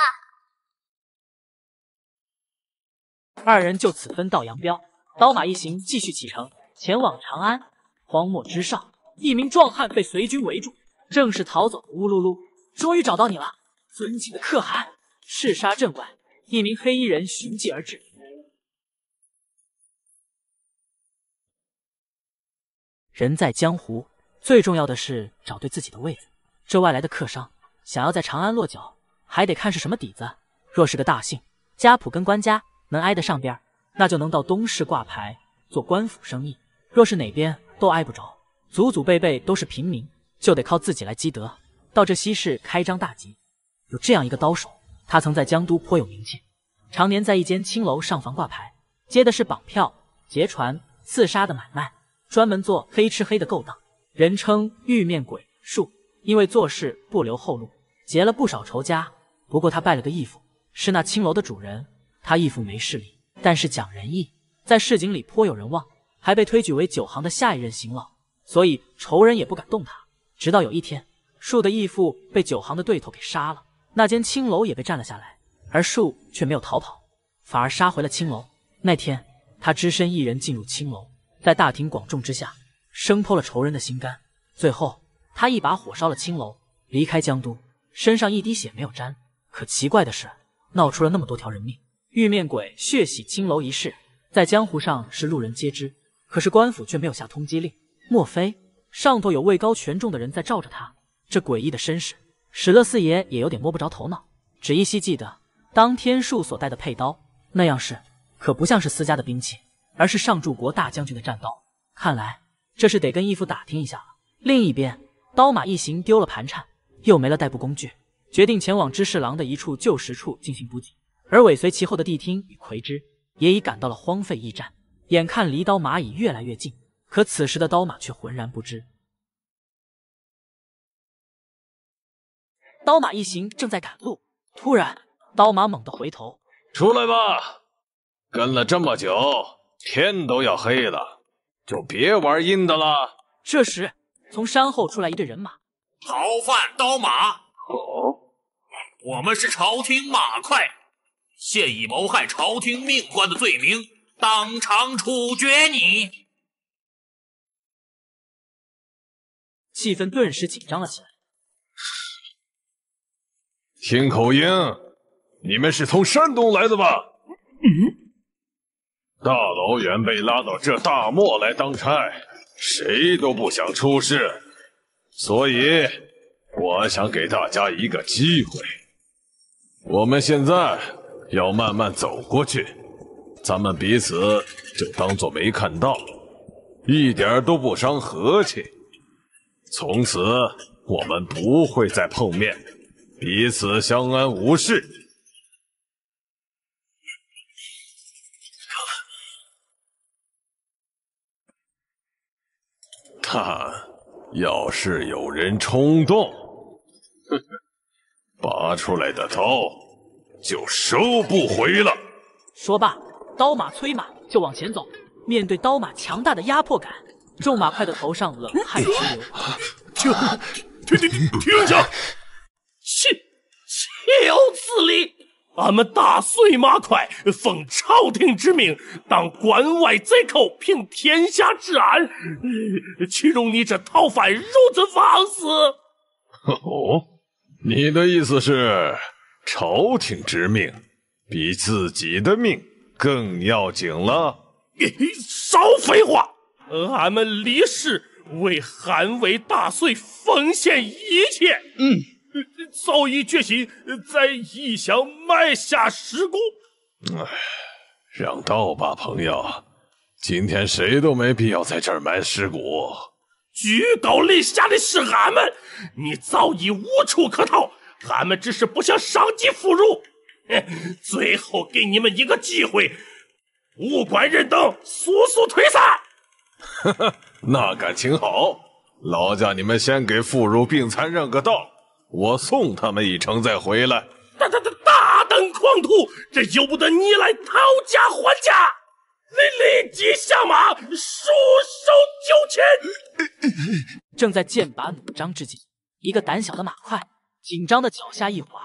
二人就此分道扬镳，刀马一行继续启程，前往长安。荒漠之上，一名壮汉被隋军围住，正是逃走的乌噜噜。终于找到你了，尊敬的可汗！赤沙镇外，一名黑衣人寻迹而至。人在江湖，最重要的是找对自己的位子。这外来的客商想要在长安落脚，还得看是什么底子。若是个大姓，家谱跟官家。能挨得上边，那就能到东市挂牌做官府生意；若是哪边都挨不着，祖祖辈辈都是平民，就得靠自己来积德。到这西市开张大吉。有这样一个刀手，他曾在江都颇有名气，常年在一间青楼上房挂牌，接的是绑票、劫船、刺杀的买卖，专门做黑吃黑的勾当，人称玉面鬼术。因为做事不留后路，结了不少仇家。不过他拜了个义父，是那青楼的主人。他义父没势力，但是讲仁义，在市井里颇有人望，还被推举为九行的下一任行老，所以仇人也不敢动他。直到有一天，树的义父被九行的对头给杀了，那间青楼也被占了下来，而树却没有逃跑，反而杀回了青楼。那天，他只身一人进入青楼，在大庭广众之下，生剖了仇人的心肝。最后，他一把火烧了青楼，离开江都，身上一滴血没有沾。可奇怪的是，闹出了那么多条人命。玉面鬼血洗青楼一事，在江湖上是路人皆知，可是官府却没有下通缉令。莫非上头有位高权重的人在罩着他？这诡异的身世，史勒四爷也有点摸不着头脑。只依稀记得，当天树所带的佩刀，那样式可不像是私家的兵器，而是上柱国大将军的战刀。看来这是得跟义父打听一下了。另一边，刀马一行丢了盘缠，又没了代步工具，决定前往知侍郎的一处旧石处进行补给。而尾随其后的谛听与葵之也已感到了荒废驿站，眼看离刀马已越来越近，可此时的刀马却浑然不知。刀马一行正在赶路，突然。刀马猛地回头，出来吧！跟了这么久，天都要黑了，就别玩阴的了。这时，从山后出来一队人马，逃犯刀马。哦，我们是朝廷马快，现以谋害朝廷命官的罪名，当场处决你。气氛顿时紧张了起来。听口音。你们是从山东来的吧？嗯，大老远被拉到这大漠来当差，谁都不想出事，所以我想给大家一个机会。我们现在要慢慢走过去，咱们彼此就当做没看到，一点都不伤和气。从此我们不会再碰面，彼此相安无事。但要是有人冲动，呵呵，拔出来的刀就收不回了。说罢，刀马催马就往前走。面对刀马强大的压迫感，众马快的头上冷汗直流。停停停停下！岂岂有此理！俺们大隋马快奉朝廷之命，当关外贼寇，平天下治安，岂容你这逃犯如此放肆？哦，你的意思是，朝廷之命比自己的命更要紧了？少废话！俺们李氏为韩魏大隋，奉献一切。嗯。早已决心在异乡埋下尸骨。哎，让道吧，朋友。今天谁都没必要在这儿埋尸骨。居高临下的是俺们，你早已无处可逃。俺们只是不想伤及妇孺。最后给你们一个机会，无关人等，速速退散。哈哈，那敢情好。劳驾你们先给妇孺病残让个道。我送他们一程再回来。大大大大胆狂徒，这由不得你来讨价还价！你立即下马，束手就擒！正在剑拔弩张之际，一个胆小的马快紧张的脚下一滑，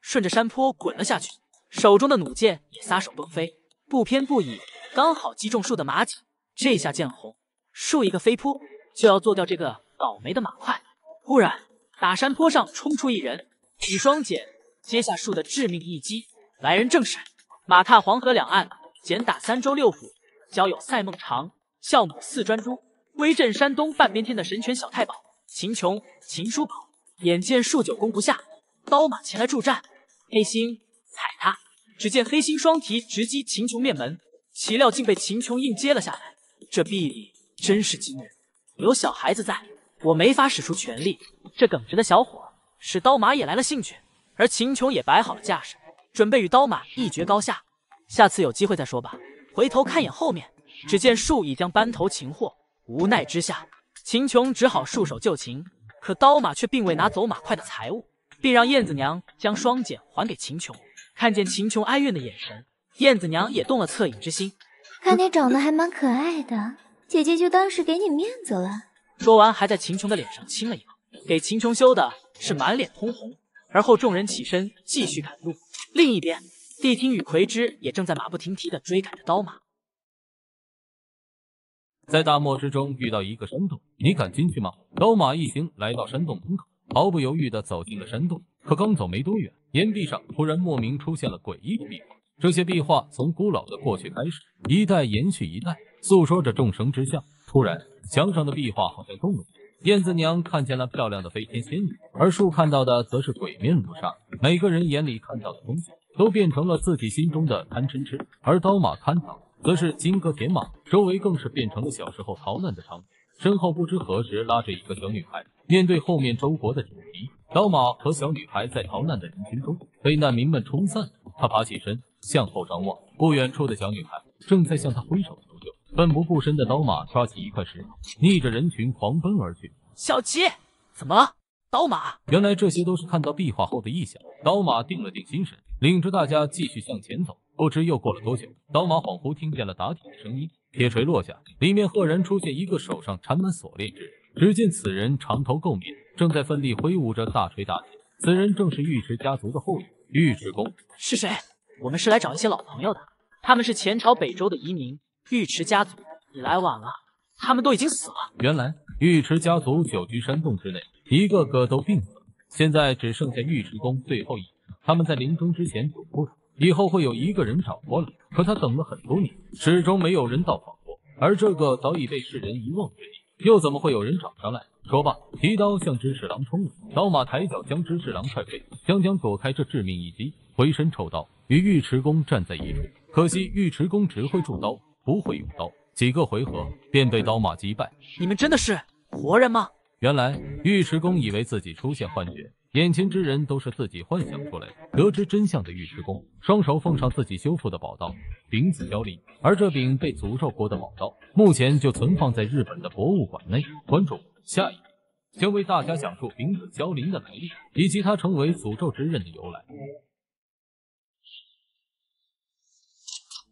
顺着山坡滚了下去，手中的弩箭也撒手崩飞，不偏不倚，刚好击中树的马颈。这下见红，树一个飞扑就要做掉这个倒霉的马快。忽然。打山坡上冲出一人，举双锏接下树的致命一击。来人正是马踏黄河两岸，简打三州六府，交友赛孟尝，孝母四专诸，威震山东半边天的神拳小太保秦琼。秦叔宝眼见树九攻不下，刀马前来助战，黑心踩他。只见黑心双蹄直击秦琼面门，岂料竟被秦琼硬接了下来。这臂力真是惊人，有小孩子在。我没法使出全力，这耿直的小伙使刀马也来了兴趣，而秦琼也摆好了架势，准备与刀马一决高下。下次有机会再说吧。回头看眼后面，只见树已将班头擒获，无奈之下，秦琼只好束手就擒。可刀马却并未拿走马快的财物，并让燕子娘将双锏还给秦琼。看见秦琼哀怨的眼神，燕子娘也动了恻隐之心。看你长得还蛮可爱的，姐姐就当是给你面子了。说完，还在秦琼的脸上亲了一口，给秦琼羞的是满脸通红。而后众人起身继续赶路。另一边，谛听与葵之也正在马不停蹄的追赶着刀马。在大漠之中遇到一个山洞，你敢进去吗？刀马一行来到山洞门口，毫不犹豫的走进了山洞。可刚走没多远，岩壁上突然莫名出现了诡异的壁画。这些壁画从古老的过去开始，一代延续一代，诉说着众生之相。突然。墙上的壁画好像动了，燕子娘看见了漂亮的飞天仙女，而树看到的则是鬼面如纱。每个人眼里看到的东西都变成了自己心中的贪嗔痴，而刀马看到，则是金戈铁马，周围更是变成了小时候逃难的场景。身后不知何时拉着一个小女孩，面对后面周国的警笛，刀马和小女孩在逃难的人群中被难民们冲散。他爬起身，向后张望，不远处的小女孩正在向他挥手求救。奋不顾身的刀马抓起一块石头，逆着人群狂奔而去。小琪，怎么了？刀马？原来这些都是看到壁画后的异象。刀马定了定心神，领着大家继续向前走。不知又过了多久，刀马恍惚听见了打铁的声音。铁锤落下，里面赫然出现一个手上缠满锁链之人。只见此人长头垢面，正在奋力挥舞着大锤打铁。此人正是尉迟家族的后裔尉迟恭。是谁？我们是来找一些老朋友的。他们是前朝北周的移民，尉迟家族。你来晚了，他们都已经死了。原来尉迟家族久居山洞之内，一个个都病了。现在只剩下尉迟恭最后一人。他们在临终之前嘱咐着。以后会有一个人找过来，可他等了很多年，始终没有人到访过。而这个早已被世人遗忘之地，又怎么会有人找上来？说罢，提刀向知识郎冲了。刀马抬脚将知识郎踹飞，将将躲开这致命一击，回身抽刀，与尉迟恭站在一处。可惜尉迟恭只会铸刀，不会用刀，几个回合便被刀马击败。你们真的是活人吗？原来尉迟恭以为自己出现幻觉。眼前之人都是自己幻想出来的。得知真相的尉迟恭，双手奉上自己修复的宝刀丙子蛟离，而这柄被诅咒过的宝刀，目前就存放在日本的博物馆内。关注下一集，将为大家讲述丙子蛟林的来历，以及它成为诅咒之刃的由来。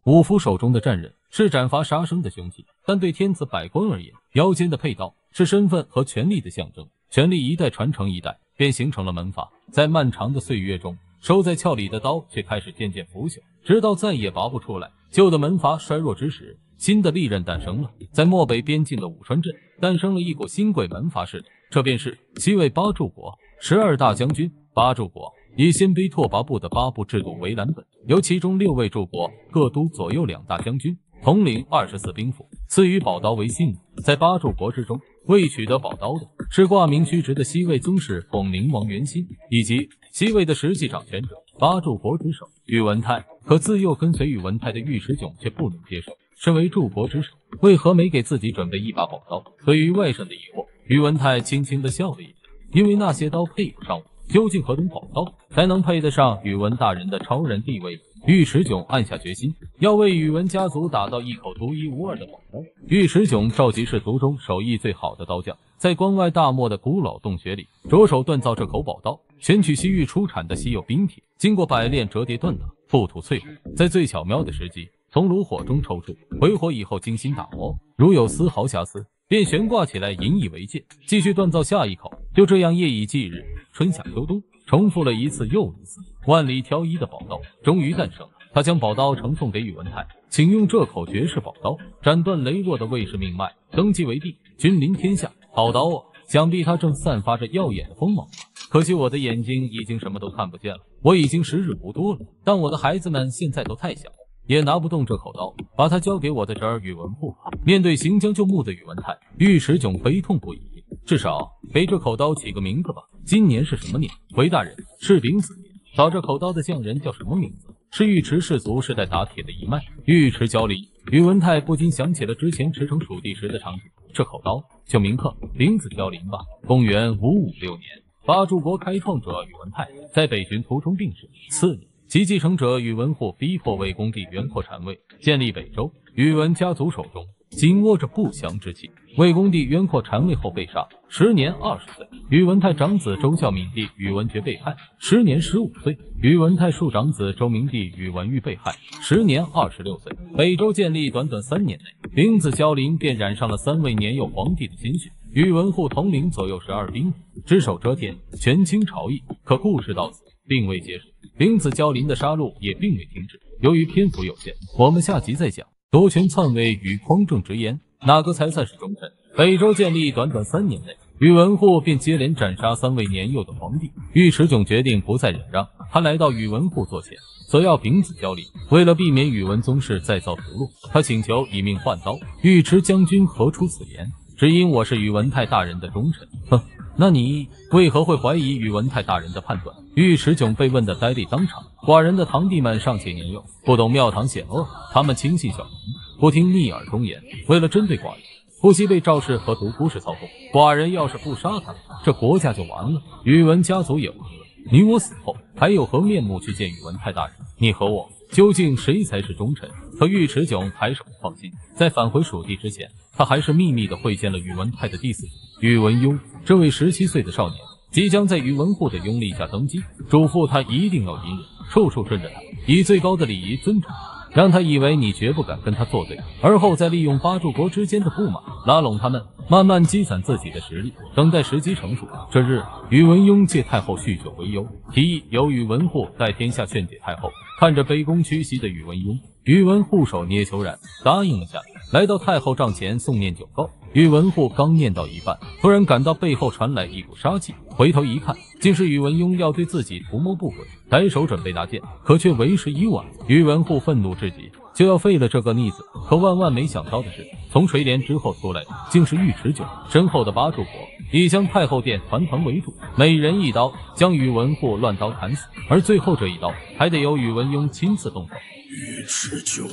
武夫手中的战刃是斩伐杀生的凶器，但对天子百官而言，腰间的佩刀是身份和权力的象征。权力一代传承一代。便形成了门阀，在漫长的岁月中，收在鞘里的刀却开始渐渐腐朽，直到再也拔不出来。旧的门阀衰弱之时，新的利刃诞生了。在漠北边境的武川镇，诞生了一股新贵门阀势力，这便是西魏八柱国十二大将军。八柱国以鲜卑拓跋部的八部制度为蓝本，由其中六位柱国各督左右两大将军，统领二十四兵符，赐予宝刀为信。在八柱国之中。未取得宝刀的是挂名虚职的西魏宗室巩灵王元心，以及西魏的实际掌权者八柱国之首宇文泰。可自幼跟随宇文泰的尉迟迥却不能接受，身为柱国之首，为何没给自己准备一把宝刀？对于外甥的疑惑，宇文泰轻轻的笑了一下，因为那些刀配不上我。究竟何种宝刀才能配得上宇文大人的超人地位？尉迟迥暗下决心，要为宇文家族打造一口独一无二的宝刀。尉迟迥召集氏族中手艺最好的刀匠，在关外大漠的古老洞穴里着手锻造这口宝刀。选取西域出产的稀有冰铁，经过百炼折叠锻打，覆土淬火，在最巧妙的时机从炉火中抽出，回火以后精心打磨，如有丝毫瑕疵，便悬挂起来引以为戒。继续锻造下一口，就这样夜以继日，春夏秋冬。重复了一次又一次，万里挑一的宝刀终于诞生了。他将宝刀呈送给宇文泰，请用这口绝世宝刀斩断羸弱的卫氏命脉，登基为帝，君临天下。好刀啊！想必他正散发着耀眼的锋芒吧。可惜我的眼睛已经什么都看不见了，我已经时日无多了。但我的孩子们现在都太小，也拿不动这口刀，把它交给我的侄儿宇文护吧。面对行将就木的宇文泰，尉迟迥悲痛不已。至少给这口刀起个名字吧。今年是什么年？回大人，是丙子年。造这口刀的匠人叫什么名字？是尉迟氏族世代打铁的一脉。尉迟蛟离。宇文泰不禁想起了之前驰骋蜀地时的场景。这口刀就铭刻丙子蛟林吧。公元五五六年，八柱国开创者宇文泰在北巡途中病逝。次年，其继承者宇文护逼迫魏恭帝元阔禅位，建立北周。宇文家族手中。紧握着不祥之气，魏恭帝元阔禅位后被杀，时年二十岁；宇文泰长子周孝敏帝宇文觉被害，时年十五岁；宇文泰庶长子周明帝宇文毓被害，时年二十六岁。北周建立短短三年内，丙子交林便染上了三位年幼皇帝的鲜血。宇文护统领左右十二兵，只手遮天，权倾朝野。可故事到此并未结束，丙子交林的杀戮也并未停止。由于篇幅有限，我们下集再讲。夺权篡位与匡正直言，哪个才算是忠臣？北周建立短短三年内，宇文护便接连斩杀三位年幼的皇帝。尉迟迥决定不再忍让，他来到宇文护座前，索要丙子交礼。为了避免宇文宗室再造屠戮，他请求以命换刀。尉迟将军何出此言？只因我是宇文泰大人的忠臣。哼。那你为何会怀疑宇文泰大人的判断？尉迟迥被问得呆立当场。寡人的堂弟们尚且年幼，不懂庙堂险恶，他们轻信小人，不听逆耳忠言。为了针对寡人，不惜被赵氏和独孤氏操控。寡人要是不杀他们，这国家就完了，宇文家族也完了。你我死后，还有何面目去见宇文泰大人？你和我究竟谁才是忠臣？可尉迟迥还是不放心，在返回蜀地之前，他还是秘密的会见了宇文泰的弟子宇文邕。这位十七岁的少年，即将在宇文护的拥立下登基，嘱咐他一定要隐忍，处处顺着他，以最高的礼仪尊重他。让他以为你绝不敢跟他作对，而后再利用八柱国之间的不满，拉拢他们，慢慢积攒自己的实力，等待时机成熟。这日，宇文邕借太后酗酒为由，提议由宇文护代天下劝解太后。看着卑躬屈膝的宇文邕，宇文护手捏球髯，答应了下来。来到太后帐前诵念九告，宇文护刚念到一半，突然感到背后传来一股杀气，回头一看，竟是宇文邕要对自己图谋不轨，抬手准备拿剑，可却为时已晚。宇文护愤怒至极，就要废了这个逆子。可万万没想到的是，从垂帘之后出来的竟是尉迟迥，身后的八柱国已将太后殿团团围住，每人一刀将宇文护乱刀砍死，而最后这一刀还得由宇文邕亲自动手。尉迟迥。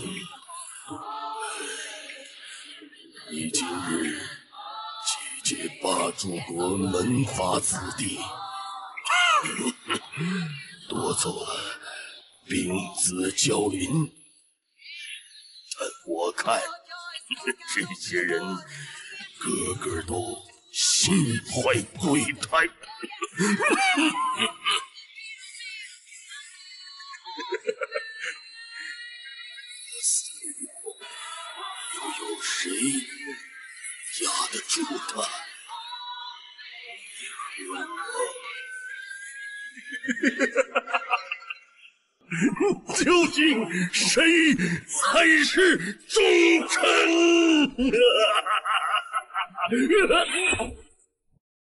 你今日集结八柱国门阀子弟，夺走了丙子交林，但我看这些人个个都心怀鬼胎。又有谁？得住他？你和我，究竟谁才是忠臣？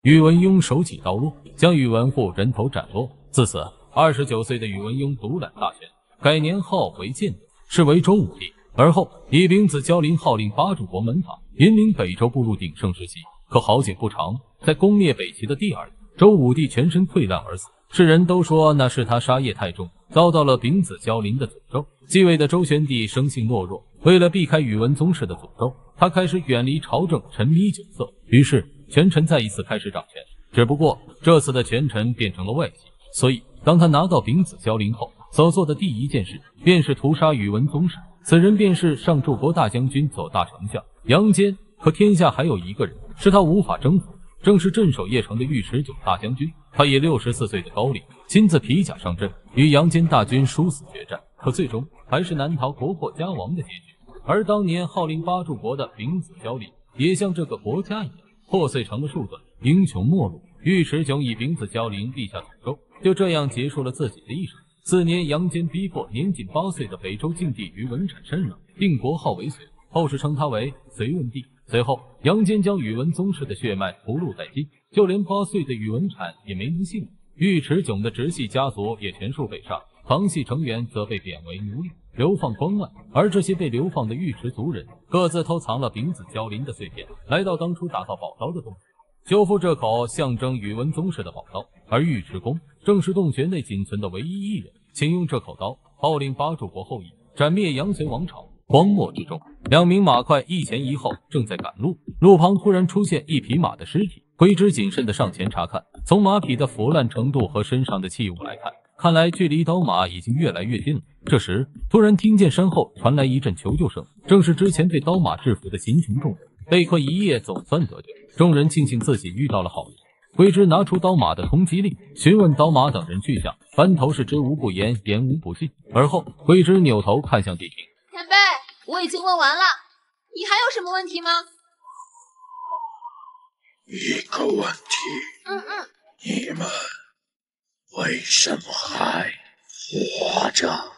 宇文邕手起刀落，将宇文护人头斩落。自此，二十九岁的宇文邕独揽大权，改年号为建德，是为周武帝。而后以丙子交林号令八柱国门阀。引领北周步入鼎盛时期，可好景不长，在攻灭北齐的第二年，周武帝全身溃烂而死。世人都说那是他杀业太重，遭到了丙子交林的诅咒。继位的周宣帝生性懦弱，为了避开宇文宗室的诅咒，他开始远离朝政，沉迷酒色。于是权臣再一次开始掌权，只不过这次的权臣变成了外戚。所以当他拿到丙子交林后，所做的第一件事便是屠杀宇文宗室。此人便是上柱国大将军、左大丞相。杨坚，可天下还有一个人是他无法征服，正是镇守邺城的尉迟迥大将军。他以六十四岁的高龄，亲自披甲上阵，与杨坚大军殊死决战，可最终还是难逃国破家亡的结局。而当年号令八柱国的丙子交林，也像这个国家一样破碎成了数段，英雄末路。尉迟迥以丙子交林立下诅咒，就这样结束了自己的一生。次年，杨坚逼迫年仅八岁的北周静帝宇文产身亡，定国号为隋。后世称他为隋文帝。随后，杨坚将宇文宗室的血脉屠戮殆尽，就连八岁的宇文产也没能幸免。尉迟迥的直系家族也全数被杀，旁系成员则被贬为奴隶，流放关外。而这些被流放的尉迟族人，各自偷藏了丙子交林的碎片，来到当初打造宝刀的洞穴，修复这口象征宇文宗室的宝刀。而尉迟恭正是洞穴内仅存的唯一一人，请用这口刀号令八柱国后裔，斩灭杨隋王朝。荒漠之中，两名马快一前一后，正在赶路。路旁突然出现一匹马的尸体，挥之谨慎地上前查看。从马匹的腐烂程度和身上的器物来看，看来距离刀马已经越来越近了。这时，突然听见身后传来一阵求救声，正是之前被刀马制服的秦琼众人。被困一夜，总算得救。众人庆幸自己遇到了好人。桂枝拿出刀马的通缉令，询问刀马等人去向。班头是知无不言，言无不尽。而后，桂枝扭头看向地平。前辈，我已经问完了，你还有什么问题吗？一个问题。嗯嗯。你们为什么还活着？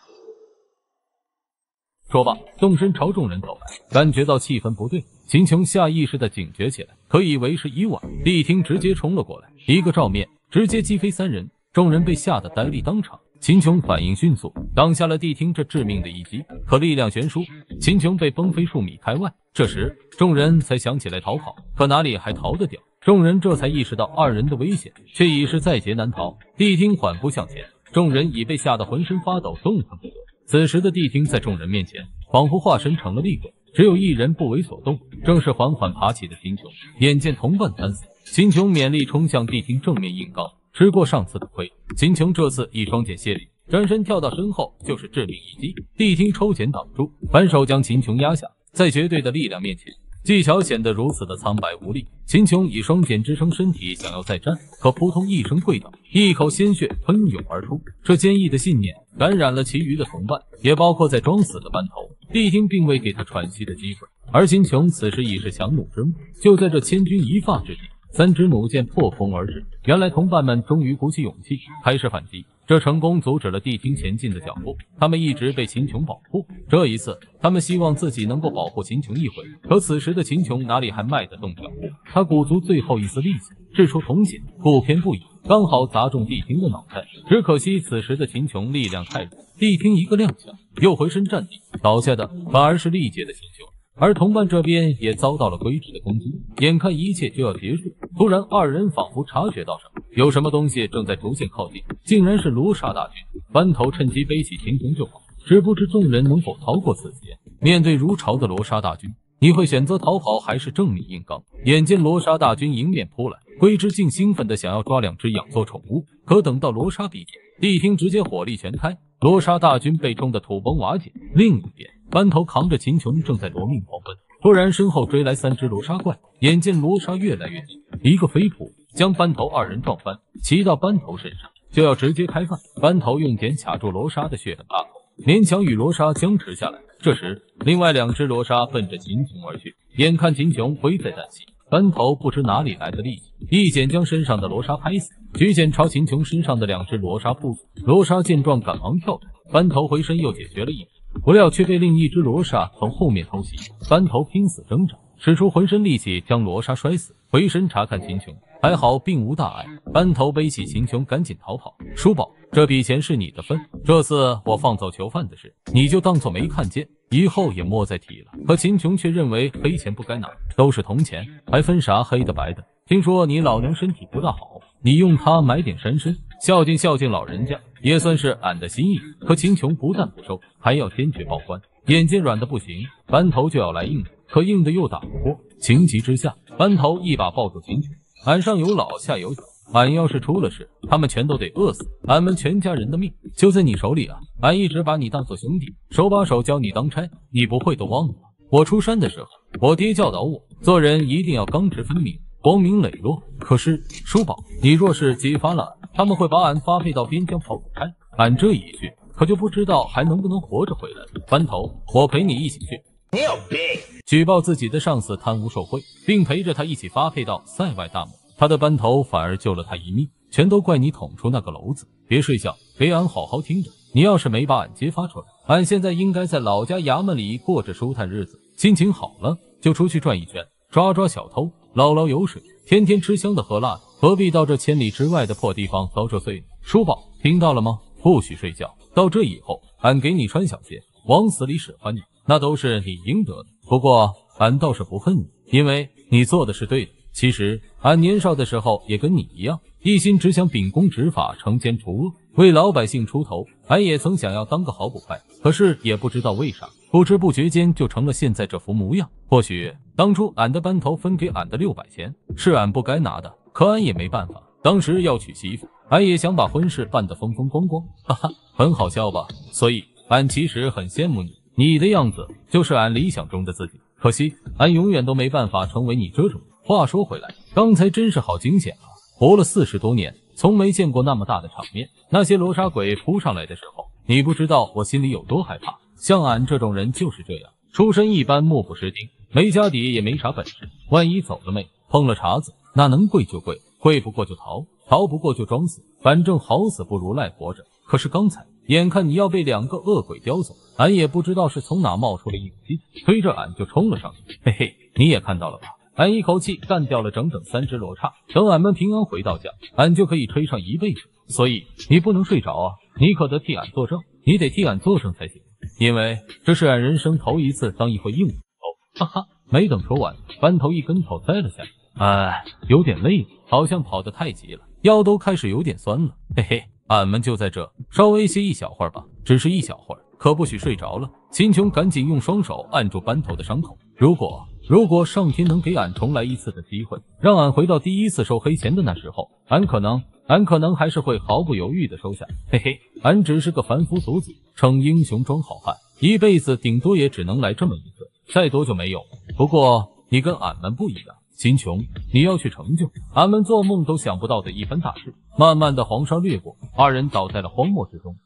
说罢，动身朝众人走来。感觉到气氛不对，秦琼下意识的警觉起来，可以为时已晚。谛听直接冲了过来，一个照面直接击飞三人，众人被吓得呆立当场。秦琼反应迅速，挡下了谛听这致命的一击，可力量悬殊，秦琼被崩飞数米开外。这时，众人才想起来逃跑，可哪里还逃得掉？众人这才意识到二人的危险，却已是在劫难逃。谛听缓步向前，众人已被吓得浑身发抖，动弹不得。此时的谛听在众人面前，仿佛化身成了厉鬼，只有一人不为所动，正是缓缓爬起的秦琼。眼见同伴惨死，秦琼勉力冲向谛听正面硬刚。吃过上次的亏，秦琼这次一双剑卸力，转身跳到身后就是致命一击。谛听抽剑挡住，反手将秦琼压下。在绝对的力量面前，技巧显得如此的苍白无力。秦琼以双剑支撑身体，想要再战，可扑通一声跪倒，一口鲜血喷涌而出。这坚毅的信念感染了其余的同伴，也包括在装死的班头。谛听并未给他喘息的机会，而秦琼此时已是强弩之末。就在这千钧一发之际。三支弩箭破空而至，原来同伴们终于鼓起勇气开始反击，这成功阻止了谛听前进的脚步。他们一直被秦琼保护，这一次他们希望自己能够保护秦琼一回。可此时的秦琼哪里还迈得动脚步？他鼓足最后一丝力气，掷出铜剑，不偏不倚，刚好砸中谛听的脑袋。只可惜此时的秦琼力量太弱，谛听一个踉跄，又回身站定，倒下的反而是力竭的秦琼。而同伴这边也遭到了规制的攻击，眼看一切就要结束，突然二人仿佛察觉到什么，有什么东西正在逐渐靠近，竟然是罗刹大军。班头趁机背起秦琼就跑，只不知众人能否逃过此劫。面对如潮的罗刹大军，你会选择逃跑还是正面硬刚？眼见罗刹大军迎面扑来，龟之竟兴奋的想要抓两只养作宠物，可等到罗刹逼近，谛听直接火力全开，罗刹大军被冲得土崩瓦解。另一边。班头扛着秦琼正在夺命狂奔，突然身后追来三只罗刹怪，眼见罗刹越来越近，一个飞扑将班头二人撞翻，骑到班头身上就要直接开饭。班头用剪卡住罗莎的血盆大口，勉强与罗莎僵持下来。这时，另外两只罗莎奔着秦琼而去，眼看秦琼危在旦夕，班头不知哪里来的力气，一剪将身上的罗莎拍死，举剪朝秦琼身上的两只罗莎扑去。罗莎见状，赶忙跳转，班头回身又解决了一只。不料却被另一只罗莎从后面偷袭，班头拼死挣扎，使出浑身力气将罗莎摔死，回身查看秦琼，还好并无大碍。班头背起秦琼，赶紧逃跑。叔宝，这笔钱是你的份，这次我放走囚犯的事，你就当做没看见，以后也莫再提了。可秦琼却认为黑钱不该拿，都是铜钱，还分啥黑的白的？听说你老娘身体不大好，你用它买点山参，孝敬孝敬老人家。也算是俺的心意，可秦琼不但不收，还要坚决报官。眼见软的不行，班头就要来硬的，可硬的又打不过。情急之下，班头一把抱住秦琼：“俺上有老，下有小，俺要是出了事，他们全都得饿死。俺们全家人的命就在你手里啊！俺一直把你当做兄弟，手把手教你当差，你不会都忘了吗？我出山的时候，我爹教导我，做人一定要刚直分明，光明磊落。可是叔宝，你若是激发了……”他们会把俺发配到边疆跑差，俺这一去，可就不知道还能不能活着回来。班头，我陪你一起去。你有病！举报自己的上司贪污受贿，并陪着他一起发配到塞外大漠，他的班头反而救了他一命，全都怪你捅出那个篓子。别睡觉，给俺好好听着。你要是没把俺揭发出来，俺现在应该在老家衙门里过着舒坦日子，心情好了就出去转一圈，抓抓小偷，捞捞油水，天天吃香的喝辣的。何必到这千里之外的破地方遭这罪？呢？叔宝，听到了吗？不许睡觉。到这以后，俺给你穿小鞋，往死里使唤你，那都是你应得的。不过，俺倒是不恨你，因为你做的是对的。其实，俺年少的时候也跟你一样，一心只想秉公执法、惩奸除恶，为老百姓出头。俺也曾想要当个好捕快，可是也不知道为啥，不知不觉间就成了现在这副模样。或许当初俺的班头分给俺的六百钱，是俺不该拿的。可俺也没办法，当时要娶媳妇，俺也想把婚事办得风风光光，哈哈，很好笑吧？所以，俺其实很羡慕你，你的样子就是俺理想中的自己。可惜，俺永远都没办法成为你这种。话说回来，刚才真是好惊险啊！活了四十多年，从没见过那么大的场面。那些罗刹鬼扑上来的时候，你不知道我心里有多害怕。像俺这种人就是这样，出身一般，目不识丁，没家底也没啥本事，万一走了妹，碰了茬子。那能跪就跪，跪不过就逃，逃不过就装死，反正好死不如赖活着。可是刚才眼看你要被两个恶鬼叼走，俺也不知道是从哪冒出了勇气，推着俺就冲了上去。嘿嘿，你也看到了吧？俺一口气干掉了整整三只罗刹。等俺们平安回到家，俺就可以吹上一辈子。所以你不能睡着啊！你可得替俺作证，你得替俺作证才行，因为这是俺人生头一次当一回硬骨头。哈哈，没等说完，班头一跟头栽了下去。哎，有点累，好像跑得太急了，腰都开始有点酸了。嘿嘿，俺们就在这稍微歇一小会儿吧，只是一小会儿，可不许睡着了。秦琼赶紧用双手按住班头的伤口。如果如果上天能给俺重来一次的机会，让俺回到第一次收黑钱的那时候，俺可能俺可能还是会毫不犹豫的收下。嘿嘿，俺只是个凡夫俗子，逞英雄装好汉，一辈子顶多也只能来这么一次，再多就没有。不过你跟俺们不一样，秦琼，你要去成就俺们做梦都想不到的一番大事。慢慢的，黄沙掠过，二人倒在了荒漠之中。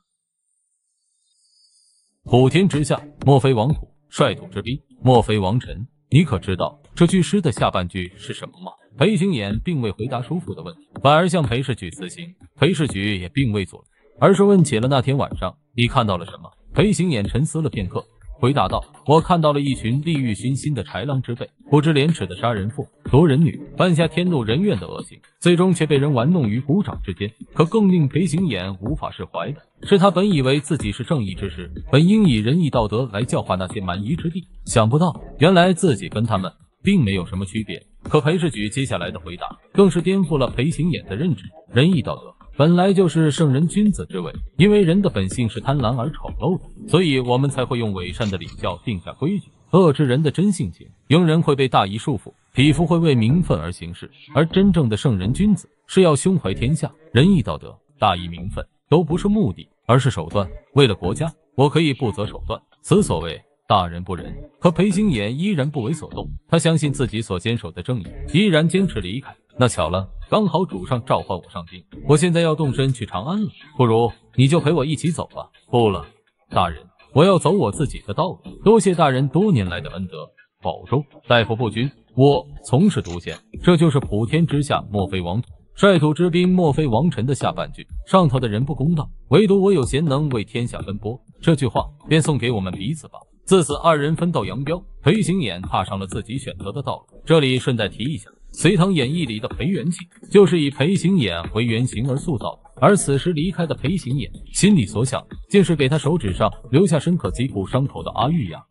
普天之下，莫非王土；率土之滨，莫非王臣。你可知道这句诗的下半句是什么吗？裴行俨并未回答叔父的问题，反而向裴世举辞行。裴世举也并未阻拦，而是问起了那天晚上你看到了什么。裴行俨沉思了片刻。回答道：“我看到了一群利欲熏心的豺狼之辈，不知廉耻的杀人妇、夺人女，犯下天怒人怨的恶行，最终却被人玩弄于股掌之间。可更令裴行俨无法释怀的是，他本以为自己是正义之士，本应以仁义道德来教化那些蛮夷之地，想不到原来自己跟他们并没有什么区别。可裴世举接下来的回答，更是颠覆了裴行俨的认知：仁义道德。”本来就是圣人君子之位，因为人的本性是贪婪而丑陋的，所以我们才会用伪善的礼教定下规矩，遏制人的真性情。庸人会被大义束缚，匹夫会为名分而行事，而真正的圣人君子是要胸怀天下，仁义道德、大义名分都不是目的，而是手段。为了国家，我可以不择手段，此所谓大人不仁。可裴星衍依然不为所动，他相信自己所坚守的正义，依然坚持离开。那巧了。刚好主上召唤我上京，我现在要动身去长安了，不如你就陪我一起走吧。不了，大人，我要走我自己的道路。多谢大人多年来的恩德，保重。大夫不君，我从事独贤，这就是普天之下莫非王土，率土之滨莫非王臣的下半句。上头的人不公道，唯独我有贤能为天下奔波。这句话便送给我们彼此吧。自此，二人分道扬镳，裴行俨踏上了自己选择的道路。这里顺带提一下。《隋唐演义》里的裴元庆就是以裴行俨为原型而塑造的，而此时离开的裴行俨心里所想，竟是给他手指上留下深刻击骨伤口的阿玉呀。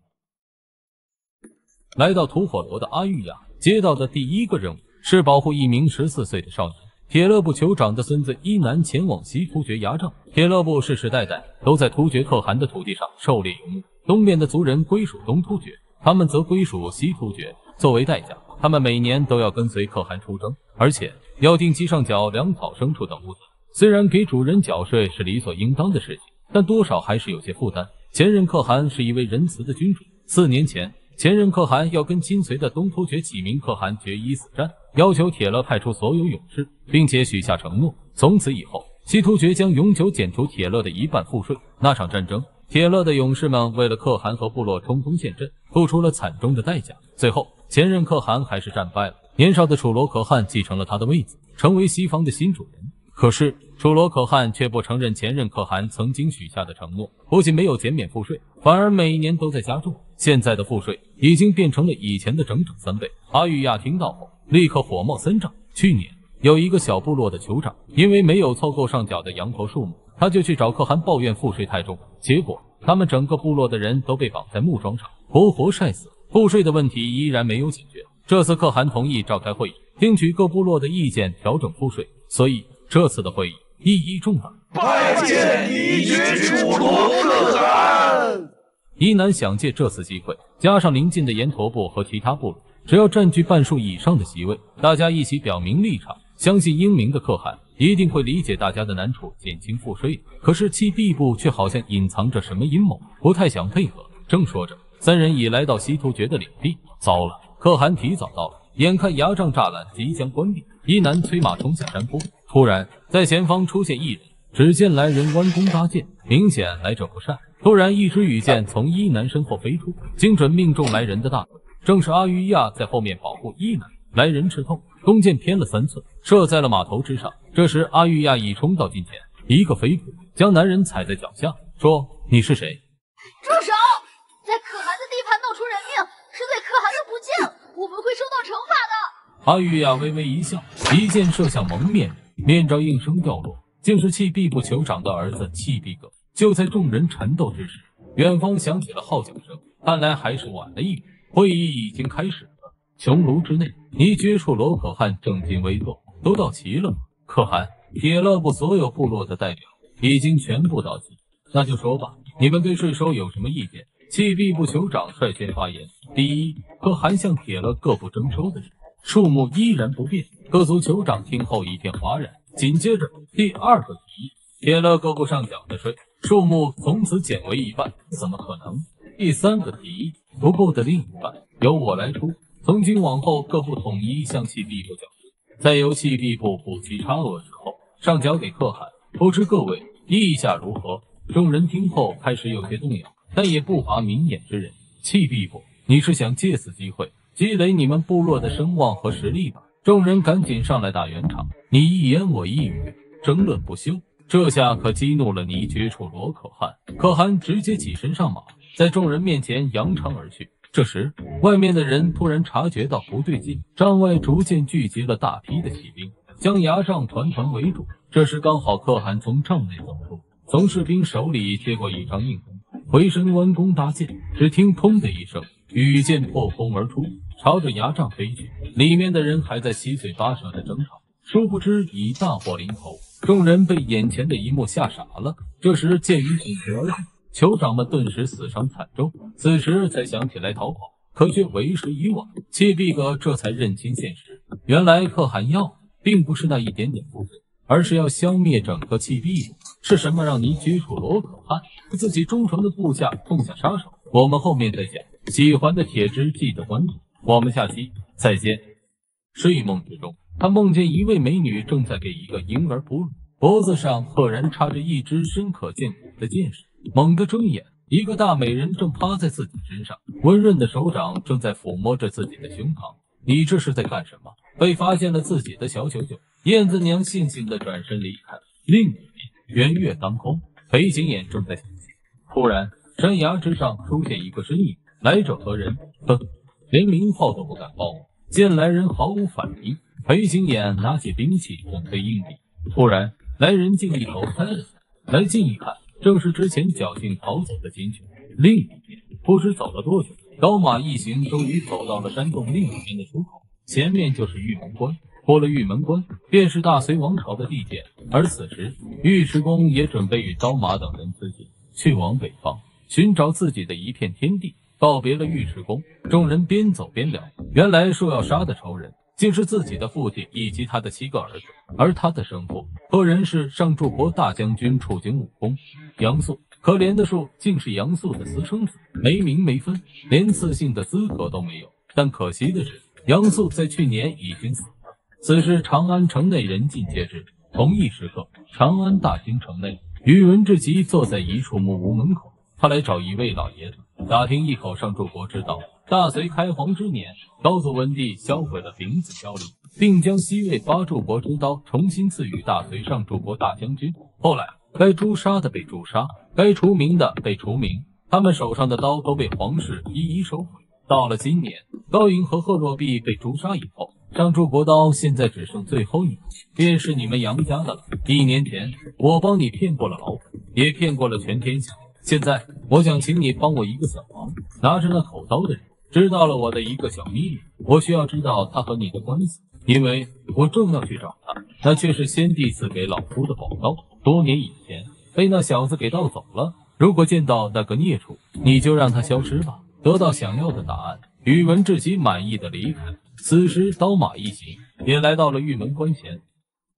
来到吐火罗的阿玉呀，接到的第一个任务是保护一名十四岁的少年铁勒部酋长的孙子伊南前往西突厥牙帐。铁勒部世世代代都在突厥可汗的土地上狩猎游牧，东面的族人归属东突厥，他们则归属西突厥。作为代价。他们每年都要跟随可汗出征，而且要定期上缴粮草、牲畜等物资。虽然给主人缴税是理所应当的事情，但多少还是有些负担。前任可汗是一位仁慈的君主。四年前，前任可汗要跟亲随的东突厥几名可汗决一死战，要求铁勒派出所有勇士，并且许下承诺：从此以后，西突厥将永久减除铁勒的一半赋税。那场战争，铁勒的勇士们为了可汗和部落冲锋陷阵，付出了惨重的代价。最后。前任可汗还是战败了，年少的楚罗可汗继承了他的位子，成为西方的新主人。可是楚罗可汗却不承认前任可汗曾经许下的承诺，不仅没有减免赋税，反而每年都在加重。现在的赋税已经变成了以前的整整三倍。阿育亚听到后，立刻火冒三丈。去年有一个小部落的酋长，因为没有凑够上缴的羊头数目，他就去找可汗抱怨赋税太重，结果他们整个部落的人都被绑在木桩上，活活晒死。赋税的问题依然没有解决。这次可汗同意召开会议，听取各部落的意见，调整赋税。所以这次的会议意义重大。拜见一举楚罗可汗。伊南想借这次机会，加上临近的岩陀部和其他部落，只要占据半数以上的席位，大家一起表明立场，相信英明的可汗一定会理解大家的难处，减轻赋税。可是弃毕部却好像隐藏着什么阴谋，不太想配合。正说着。三人已来到西突厥的领地，糟了，可汗提早到了。眼看牙帐栅栏即将关闭，伊南催马冲下山坡，突然在前方出现一人。只见来人弯弓搭箭，明显来者不善。突然，一支羽箭从伊南身后飞出，精准命中来人的大腿。正是阿育亚在后面保护伊南。来人吃痛，弓箭偏了三寸，射在了马头之上。这时，阿玉亚已冲到近前，一个飞扑将男人踩在脚下，说：“你是谁？”住手！在可汗的地盘闹出人命，是对可汗的不敬，我们会受到惩罚的。阿玉亚微微一笑，一箭射向蒙面人，面罩应声掉落，竟是弃毕部酋长的儿子弃毕格。就在众人缠斗之时，远方响起了号角声，看来还是晚了一步。会议已经开始了，穹庐之内，你绝处罗可汗正襟危坐，都到齐了吗？可汗，铁勒部所有部落的代表已经全部到齐，那就说吧，你们对税收有什么意见？弃币部酋长率先发言。第一，可汗向铁勒各部征收的是数目依然不变。各族酋长听后一片哗然。紧接着，第二个提议，铁勒各部上缴的税数目从此减为一半。怎么可能？第三个提议，不够的另一半由我来出。从今往后，各部统一向弃币部缴税，在由弃币部补齐差额之后，上缴给可汗。不知各位意下如何？众人听后开始有些动摇。但也不乏明眼之人。弃币部，你是想借此机会积累你们部落的声望和实力吧？众人赶紧上来打圆场，你一言我一语，争论不休。这下可激怒了倪绝处罗可汗，可汗直接起身上马，在众人面前扬长而去。这时，外面的人突然察觉到不对劲，帐外逐渐聚集了大批的骑兵，将牙帐团团围住。这时刚好可汗从帐内走出，从士兵手里接过一张印章。回身弯弓搭箭，只听“砰”的一声，羽箭破空而出，朝着牙帐飞去。里面的人还在七嘴八舌的争吵，殊不知已大祸临头。众人被眼前的一幕吓傻了。这时箭雨紧随而来，酋长们顿时死伤惨重。此时才想起来逃跑，可却为时已晚。谢毕哥这才认清现实，原来可汗要的并不是那一点点部分。而是要消灭整个弃币部，是什么让你举楚罗可汗自己忠诚的部下痛下杀手？我们后面再讲。喜欢的铁汁记得关注，我们下期再见。睡梦之中，他梦见一位美女正在给一个婴儿哺乳，脖子上赫然插着一支深可见骨的箭矢。猛地睁眼，一个大美人正趴在自己身上，温润的手掌正在抚摸着自己的胸膛。你这是在干什么？被发现了自己的小九九。燕子娘悻悻地转身离开了。另一边，圆月当空，裴景眼正在想戏。突然，山崖之上出现一个身影，来者何人？哼，连名号都不敢报。见来人毫无反应，裴行俨拿起兵器准备应敌。突然，来人竟一头栽了下来。来近一看，正是之前侥幸逃走的金犬。另一边，不知走了多久，刀马一行终于走到了山洞另一边的出口，前面就是玉门关。过了玉门关，便是大隋王朝的地界。而此时，尉迟恭也准备与刀马等人自尽，去往北方寻找自己的一片天地。告别了尉迟恭，众人边走边聊。原来说要杀的仇人，竟是自己的父亲以及他的七个儿子。而他的生父，赫然是上柱国大将军楚景武功杨素。可怜的树，竟是杨素的私生子，没名没分，连赐姓的资格都没有。但可惜的是，杨素在去年已经死了。此时，长安城内人尽皆知。同一时刻，长安大兴城内，宇文智吉坐在一处木屋门口。他来找一位老爷子，打听一口上柱国之道。大隋开皇之年，高祖文帝销毁了丙子交礼，并将西魏八柱国之刀重新赐予大隋上柱国大将军。后来，该诛杀的被诛杀，该除名的被除名，他们手上的刀都被皇室一一收回。到了今年，高颖和贺若弼被诛杀以后。上柱国刀现在只剩最后一把，便是你们杨家的了。一年前，我帮你骗过了老虎，也骗过了全天下。现在，我想请你帮我一个小忙。拿着那口刀的人知道了我的一个小秘密，我需要知道他和你的关系，因为我正要去找他。那却是先帝赐给老夫的宝刀，多年以前被那小子给盗走了。如果见到那个孽畜，你就让他消失吧。得到想要的答案，宇文志吉满意的离开。此时，刀马一行也来到了玉门关前。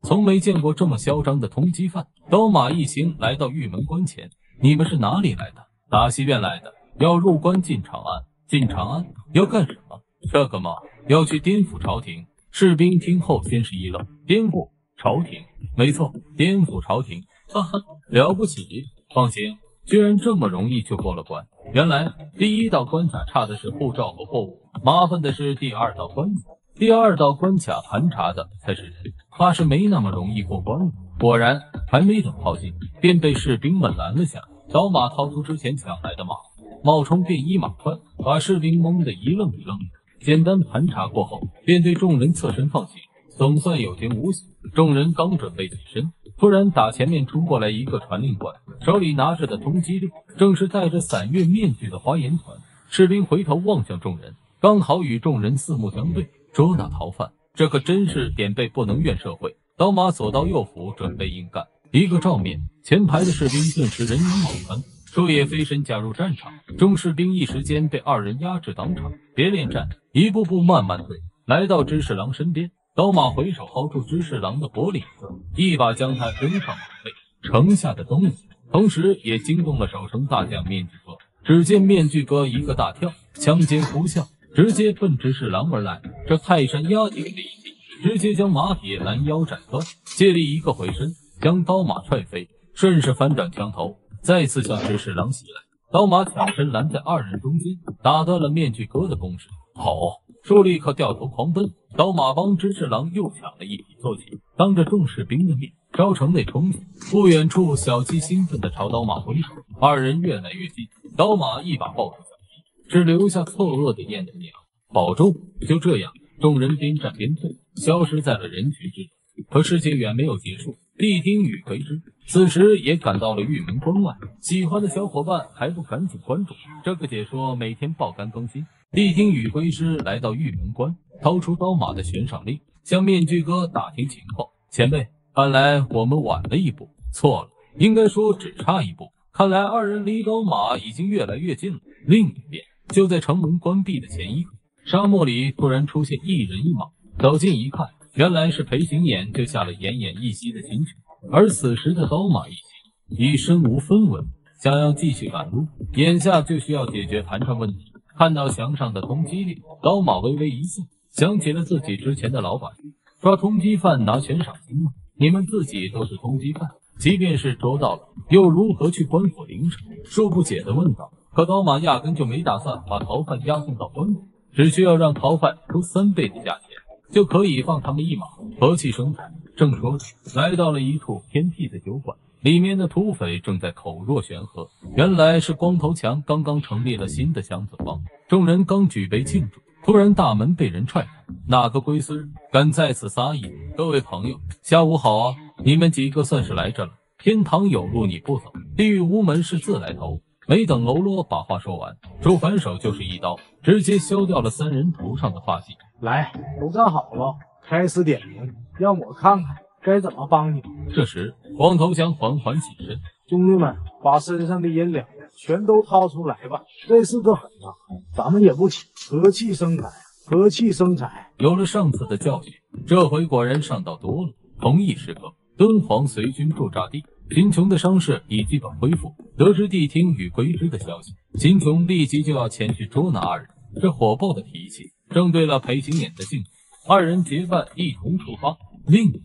从没见过这么嚣张的通缉犯。刀马一行来到玉门关前，你们是哪里来的？打西院来的，要入关进长安。进长安要干什么？这个嘛，要去颠覆朝廷。士兵听后先是一愣，颠覆朝廷？没错，颠覆朝廷。哈哈，了不起！放心，居然这么容易就过了关。原来第一道关卡差的是护照和货物。麻烦的是第二道关卡，第二道关卡盘查的才是人，怕是没那么容易过关了。果然，还没等靠近，便被士兵们拦了下来。小马掏出之前抢来的马，冒充便衣马宽，把士兵蒙得一愣一愣的。简单盘查过后，便对众人侧身放行，总算有惊无险。众人刚准备起身，突然打前面冲过来一个传令官，手里拿着的通缉令，正是戴着散月面具的花颜团。士兵回头望向众人。刚好与众人四目相对，捉拿逃犯，这可真是点背不能怨社会。刀马左到右府，准备硬干。一个照面，前排的士兵顿时人仰马翻，树叶飞身加入战场。众士兵一时间被二人压制当场，别恋战，一步步慢慢退，来到知侍郎身边。刀马回手薅住知侍郎的脖领子，一把将他扔上马背，城下的东西，同时也惊动了守城大将面具哥。只见面具哥一个大跳，枪尖呼啸，直接奔知侍郎而来。这泰山压顶的一击，直接将马铁拦腰斩断，借力一个回身，将刀马踹飞，顺势翻转枪头，再次向知侍郎袭来。刀马抢身拦在二人中间，打断了面具哥的攻势。好，树立刻掉头狂奔。刀马帮知侍郎又抢了一匹坐骑，当着众士兵的面朝城内冲去。不远处，小七兴奋地朝刀马挥手，二人越来越近。刀马一把抱住小七，只留下错愕的燕子娘，保重。就这样，众人边战边退，消失在了人群之中。可事情远没有结束，谛听与魁之此时也赶到了玉门关外。喜欢的小伙伴还不赶紧关注？这个解说每天爆肝更新。谛听与归师来到玉门关，掏出刀马的悬赏令，向面具哥打听情况。前辈，看来我们晚了一步。错了，应该说只差一步。看来二人离刀马已经越来越近了。另一边，就在城门关闭的前一刻，沙漠里突然出现一人一马。走近一看，原来是裴行俨救下了奄奄一息的秦琼。而此时的刀马一行已身无分文，想要继续赶路，眼下就需要解决盘缠问题。看到墙上的通缉令，刀马微微一笑，想起了自己之前的老把戏，抓通缉犯拿悬赏金吗？你们自己都是通缉犯，即便是捉到了，又如何去官府领赏？恕不解的问道。可刀马压根就没打算把逃犯押送到官府，只需要让逃犯出三倍的价钱，就可以放他们一马，和气生财。正说着，来到了一处偏僻的酒馆。里面的土匪正在口若悬河，原来是光头强刚刚成立了新的箱子帮。众人刚举杯庆祝，突然大门被人踹开，哪个龟孙敢在此撒野？各位朋友，下午好啊！你们几个算是来这了。天堂有路你不走，地狱无门是自来投。没等喽啰把话说完，主反手就是一刀，直接削掉了三人头上的发髻。来，都站好了，开始点名，让我看看。该怎么帮你？这时，光头强缓缓起身，兄弟们，把身上的银两全都掏出来吧！这是个狠啊，咱们也不起，和气生财，和气生财。有了上次的教训，这回果然上道多了。同一时刻，敦煌随军驻扎地，秦琼的伤势已基本恢复。得知谛听与归之的消息，秦琼立即就要前去捉拿二人。这火爆的脾气正对了裴行眼的兴趣，二人结伴一同出发。另一。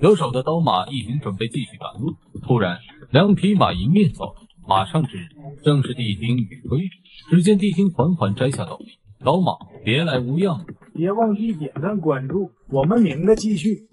得手的刀马一行准备继续赶路，突然两匹马迎面走来，马上之人正是谛听与归之。只见谛听缓缓摘下斗笠，刀马别来无恙，别忘记点赞关注，我们明个继续。